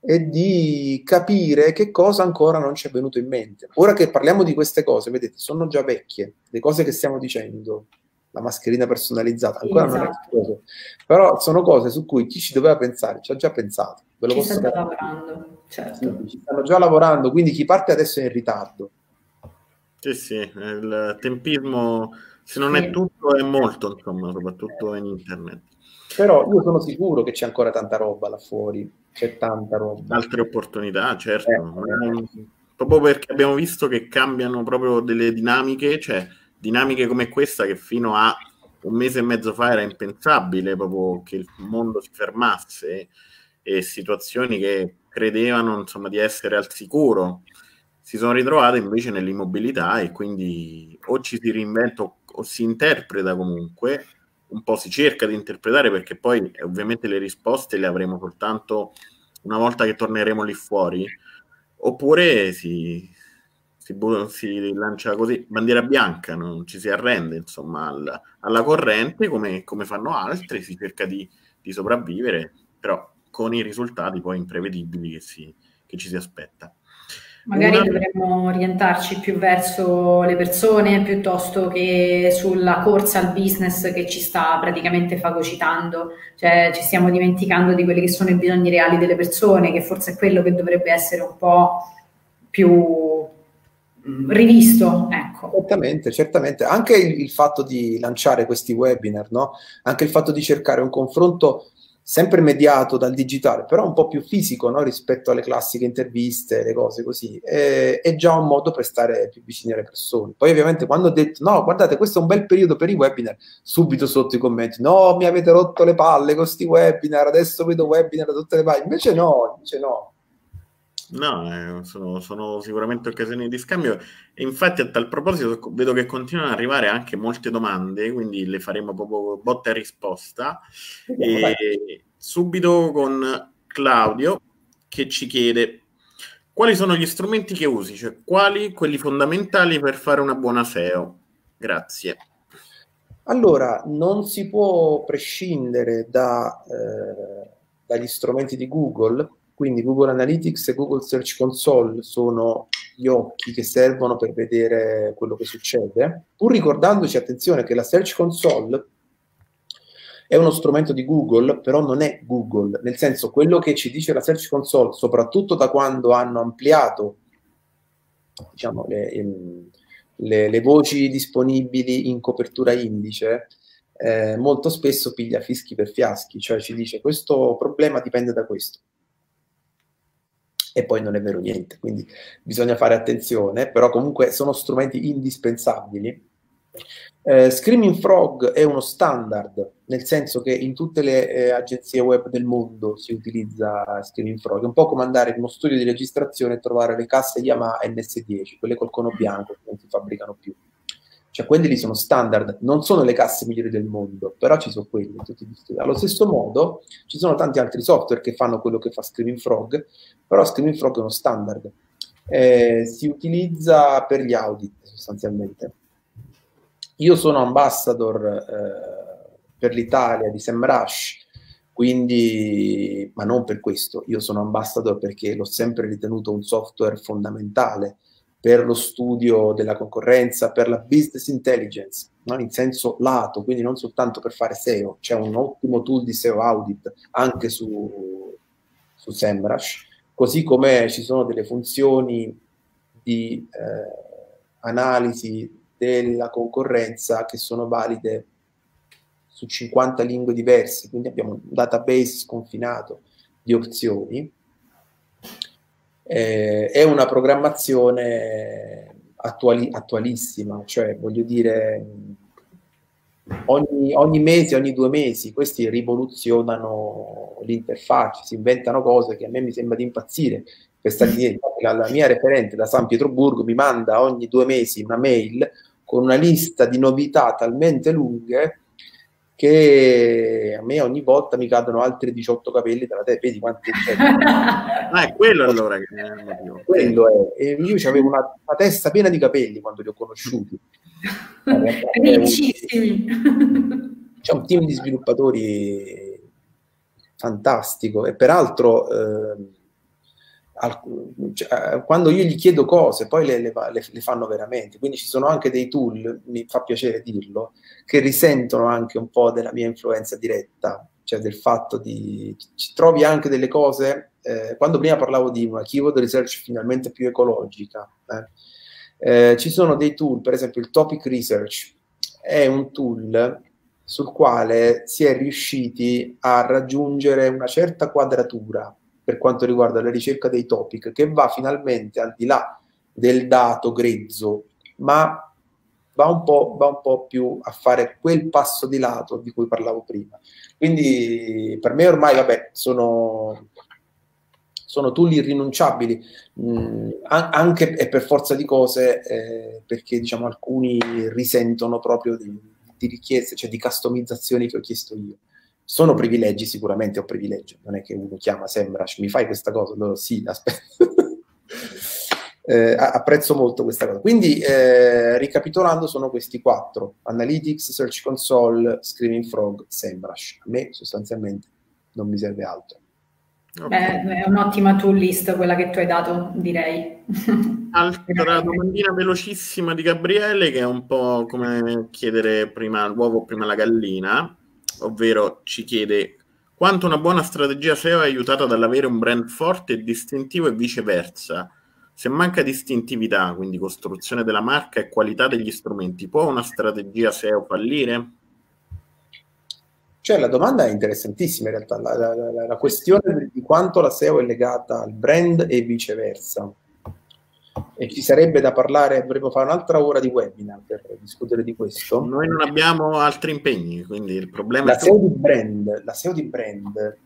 e di capire che cosa ancora non ci è venuto in mente. Ora che parliamo di queste cose, vedete, sono già vecchie, le cose che stiamo dicendo, la mascherina personalizzata, ancora esatto. non è esploso, esatto. però sono cose su cui chi ci doveva pensare ci ha già pensato. Ve lo ci sta lavorando, certo. Sì, ci stanno già lavorando, quindi chi parte adesso è in ritardo. Sì, sì, il tempismo, se non sì. è tutto, è molto, insomma, soprattutto in internet. Però io sono sicuro che c'è ancora tanta roba là fuori, c'è tanta roba. Altre opportunità, certo. Eh, proprio perché abbiamo visto che cambiano proprio delle dinamiche, cioè dinamiche come questa che fino a un mese e mezzo fa era impensabile proprio che il mondo si fermasse e situazioni che credevano insomma di essere al sicuro si sono ritrovate invece nell'immobilità e quindi o ci si reinventa o si interpreta comunque un po' si cerca di interpretare perché poi ovviamente le risposte le avremo soltanto una volta che torneremo lì fuori oppure si, si, si lancia così, bandiera bianca, non ci si arrende insomma alla, alla corrente come, come, fanno altri, si cerca di, di, sopravvivere, però con i risultati poi imprevedibili che, si, che ci si aspetta. Magari Una... dovremmo orientarci più verso le persone piuttosto che sulla corsa al business che ci sta praticamente fagocitando, cioè ci stiamo dimenticando di quelli che sono i bisogni reali delle persone, che forse è quello che dovrebbe essere un po' più rivisto. Ecco. Certamente, certamente. Anche il, il, fatto di lanciare questi webinar, no? anche il fatto di cercare un confronto sempre mediato dal digitale, però un po' più fisico no? rispetto alle classiche interviste, le cose così, è, è, già un modo per stare più vicini alle persone. Poi ovviamente quando ho detto no, guardate, questo è un bel periodo per i webinar, subito sotto i commenti, no, mi avete rotto le palle con questi webinar, adesso vedo webinar da tutte le parti, invece no, invece no No, eh, sono, sono, sicuramente occasioni di scambio e infatti a tal proposito vedo che continuano ad arrivare anche molte domande, quindi le faremo proprio botta e risposta. E subito con Claudio che ci chiede quali sono gli strumenti che usi, cioè quali quelli fondamentali per fare una buona SEO. Grazie. Allora, non si può prescindere da, eh, dagli strumenti di Google quindi Google Analytics e Google Search Console sono gli occhi che servono per vedere quello che succede, pur ricordandoci, attenzione, che la Search Console è uno strumento di Google, però non è Google, nel senso quello che ci dice la Search Console, soprattutto da quando hanno ampliato diciamo, le, le, le voci disponibili in copertura indice, eh, molto spesso piglia fischi per fiaschi, cioè ci dice questo problema dipende da questo e poi non è vero niente, quindi bisogna fare attenzione, però comunque sono strumenti indispensabili Eh, Screaming Frog è uno standard, nel senso che in tutte le eh, agenzie web del mondo si utilizza Screaming Frog. È un po' come andare in uno studio di registrazione e trovare le casse Yamaha NS10, quelle col cono bianco che non si fabbricano più. Cioè, quelli lì sono standard, non sono le casse migliori del mondo, però ci sono studi. Allo stesso modo, ci sono tanti altri software che fanno quello che fa Screaming Frog, però Screaming Frog è uno standard. Eh, si utilizza per gli audit sostanzialmente io sono ambassador eh, per l'Italia di SEMrush, quindi, ma non per questo, io sono ambassador perché l'ho sempre ritenuto un software fondamentale per lo studio della concorrenza, per la business intelligence, no? in senso lato, quindi non soltanto per fare SEO, c'è un ottimo tool di SEO audit anche su, su SEMrush, così come ci sono delle funzioni di eh, analisi della concorrenza che sono valide su 50 lingue diverse, quindi abbiamo un database sconfinato di opzioni. Eh, è una programmazione attuali, attualissima, cioè voglio dire ogni, ogni, mese, ogni due mesi questi rivoluzionano l'interfaccia, si inventano cose che a me mi sembra di impazzire. Questa *laughs* la, la mia referente da San Pietroburgo mi manda ogni due mesi una mail con una lista di novità talmente lunghe che a me ogni volta mi cadono altri 18 capelli dalla testa, vedi quanti c'è? *laughs* ah, è quello allora che è quello è. E io avevo una, una, testa piena di capelli quando li ho conosciuti. *laughs* Felicissimi. C'è un team di sviluppatori fantastico e peraltro eh, cioè, quando io gli chiedo cose, poi le, le, le, fanno veramente. Quindi ci sono anche dei tool, mi fa piacere dirlo, che risentono anche un po' della mia influenza diretta, cioè del fatto di... ci trovi anche delle cose, eh, quando prima parlavo di una keyword research finalmente più ecologica, eh, eh, ci sono dei tool, per esempio il topic research è un tool sul quale si è riusciti a raggiungere una certa quadratura per quanto riguarda la ricerca dei topic, che va finalmente al di là del dato grezzo, ma va un, po', va un po' più a fare quel passo di lato di cui parlavo prima. Quindi per me ormai, vabbè, sono, sono tool irrinunciabili, mh, mm, anche e per forza di cose, eh, perché diciamo alcuni risentono proprio di, di richieste, cioè di customizzazioni che ho chiesto io. Sono privilegi, sicuramente ho privilegi, non è che uno chiama Semrush, mi fai questa cosa? Allora sì, *laughs* aspetta. eh, apprezzo molto questa cosa. Quindi, eh, ricapitolando, sono questi quattro: Analytics, Search Console, Screaming Frog, Semrush. A me sostanzialmente non mi serve altro. Okay. Beh, è un'ottima tool list quella che tu hai dato, direi. *laughs* Altra domandina velocissima di Gabriele, che è un po' come chiedere prima l'uovo prima la gallina ovvero ci chiede quanto una buona strategia SEO è aiutata dall'avere un brand forte e distintivo e viceversa. Se manca distintività, quindi costruzione della marca e qualità degli strumenti, può una strategia SEO fallire? Cioè, la domanda è interessantissima in realtà, la, la, la, la questione di quanto la SEO è legata al brand e viceversa e ci sarebbe da parlare, dovremmo fare un'altra ora di webinar per discutere di questo. Noi non abbiamo altri impegni, quindi il problema la è... SEO di brand, la SEO di brand.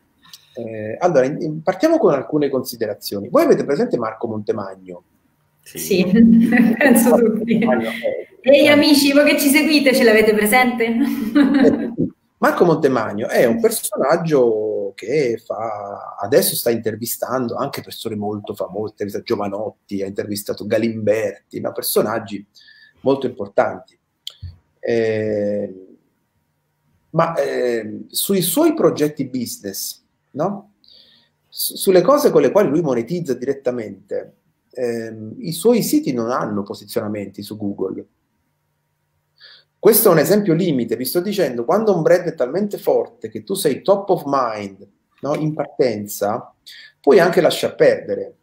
Eh, allora, in, partiamo con alcune considerazioni. Voi avete presente Marco Montemagno? Sì, sì *laughs* penso tutti. Ehi amici, voi che ci seguite, ce l'avete presente? Marco Montemagno è un personaggio che fa, adesso sta intervistando anche persone molto famose, intervista Giovanotti, ha intervistato Galimberti, ma personaggi molto importanti. Eh, ma eh, sui suoi progetti business, no? S- sulle cose con le quali lui monetizza direttamente, eh, i suoi siti non hanno posizionamenti su Google. Questo è un esempio limite, vi sto dicendo, quando un brand è talmente forte che tu sei top of mind no, in partenza, puoi anche lasciar perdere.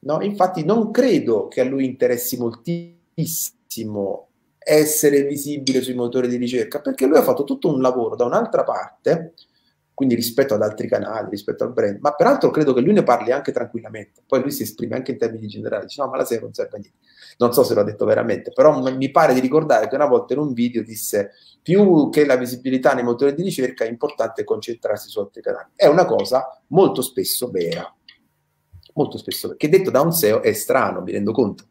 No? Infatti non credo che a lui interessi moltissimo essere visibile sui motori di ricerca, perché lui ha fatto tutto un lavoro da un'altra parte quindi rispetto ad altri canali, rispetto al brand, ma peraltro credo che lui ne parli anche tranquillamente, poi lui si esprime anche in termini generali, dice no ma la SEO non serve a niente, non so se l'ha detto veramente, però mi pare di ricordare che una volta in un video disse più che la visibilità nei motori di ricerca è importante concentrarsi su altri canali, è una cosa molto spesso vera, molto spesso vera, che detto da un SEO è strano, mi rendo conto,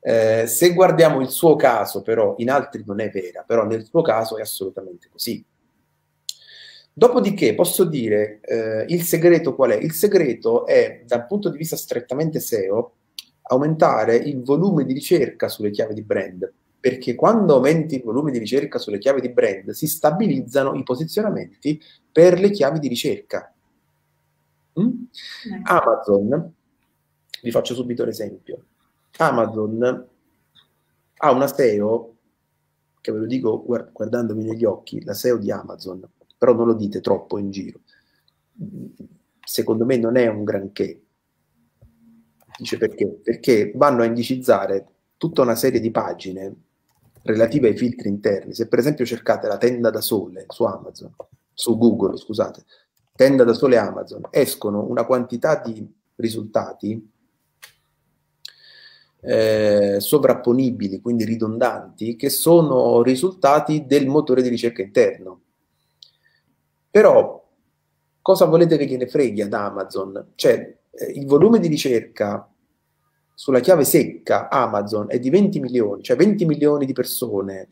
eh, se guardiamo il suo caso, però, in altri non è vera, però nel suo caso è assolutamente così. Dopodiché posso dire eh, il segreto qual è? Il segreto è, dal punto di vista strettamente SEO, aumentare il volume di ricerca sulle chiavi di brand, perché quando aumenti il volume di ricerca sulle chiavi di brand si stabilizzano i posizionamenti per le chiavi di ricerca. Mm? Amazon, vi faccio subito l'esempio, Amazon ha una SEO, che ve lo dico guardandomi negli occhi, la SEO di Amazon però non lo dite troppo in giro. Secondo me non è un granché. Dice perché? Perché vanno a indicizzare tutta una serie di pagine relative ai filtri interni. Se per esempio cercate la tenda da sole su Amazon, su Google, scusate, tenda da sole Amazon, escono una quantità di risultati eh, sovrapponibili, quindi ridondanti, che sono risultati del motore di ricerca interno. Però cosa volete che gliene freghi ad Amazon? Cioè, eh, il volume di ricerca sulla chiave secca Amazon è di 20 milioni, cioè 20 milioni di persone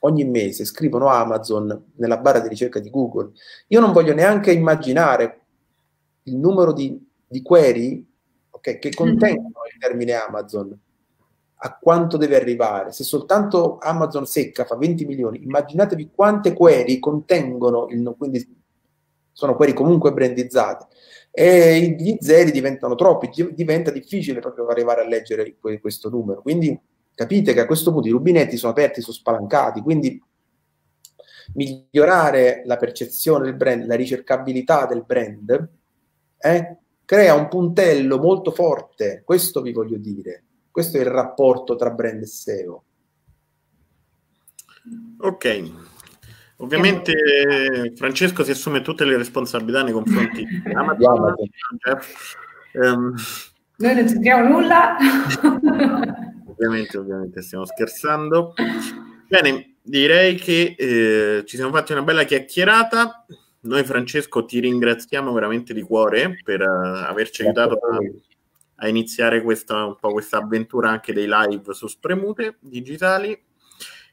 ogni mese scrivono Amazon nella barra di ricerca di Google. Io non voglio neanche immaginare il numero di, di query okay, che contengono il termine Amazon, a quanto deve arrivare. Se soltanto Amazon secca fa 20 milioni, immaginatevi quante query contengono, il, quindi sono query comunque brandizzate, e gli zeri diventano troppi, diventa difficile proprio arrivare a leggere questo numero. Quindi capite che a questo punto i rubinetti sono aperti, sono spalancati, quindi migliorare la percezione del brand, la ricercabilità del brand, eh, crea un puntello molto forte, questo vi voglio dire. Questo è il rapporto tra brand e SEO. Ok. Ovviamente Francesco si assume tutte le responsabilità nei confronti di *laughs* Amazon. um, Noi non c'entriamo nulla. *laughs* ovviamente, ovviamente stiamo scherzando. Bene, direi che eh, ci siamo fatti una bella chiacchierata. Noi Francesco ti ringraziamo veramente di cuore per uh, averci aiutato a a iniziare questa, un po' questa avventura anche dei live su Spremute digitali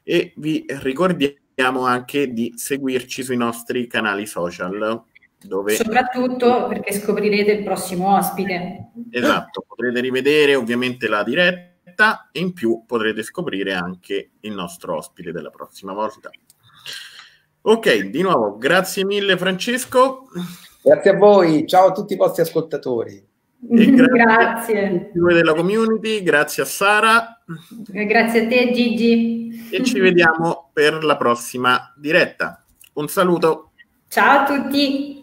e vi ricordiamo anche di seguirci sui nostri canali social. Dove... Soprattutto perché scoprirete il prossimo ospite. Esatto, potrete rivedere ovviamente la diretta e in più potrete scoprire anche il nostro ospite della prossima volta. Ok, di nuovo, grazie mille Francesco. Grazie a voi, ciao a tutti i vostri ascoltatori. Grazie, *laughs* grazie. a tutti della community, grazie a Sara. Grazie a te Gigi. E ci vediamo per la prossima diretta. Un saluto. Ciao a tutti.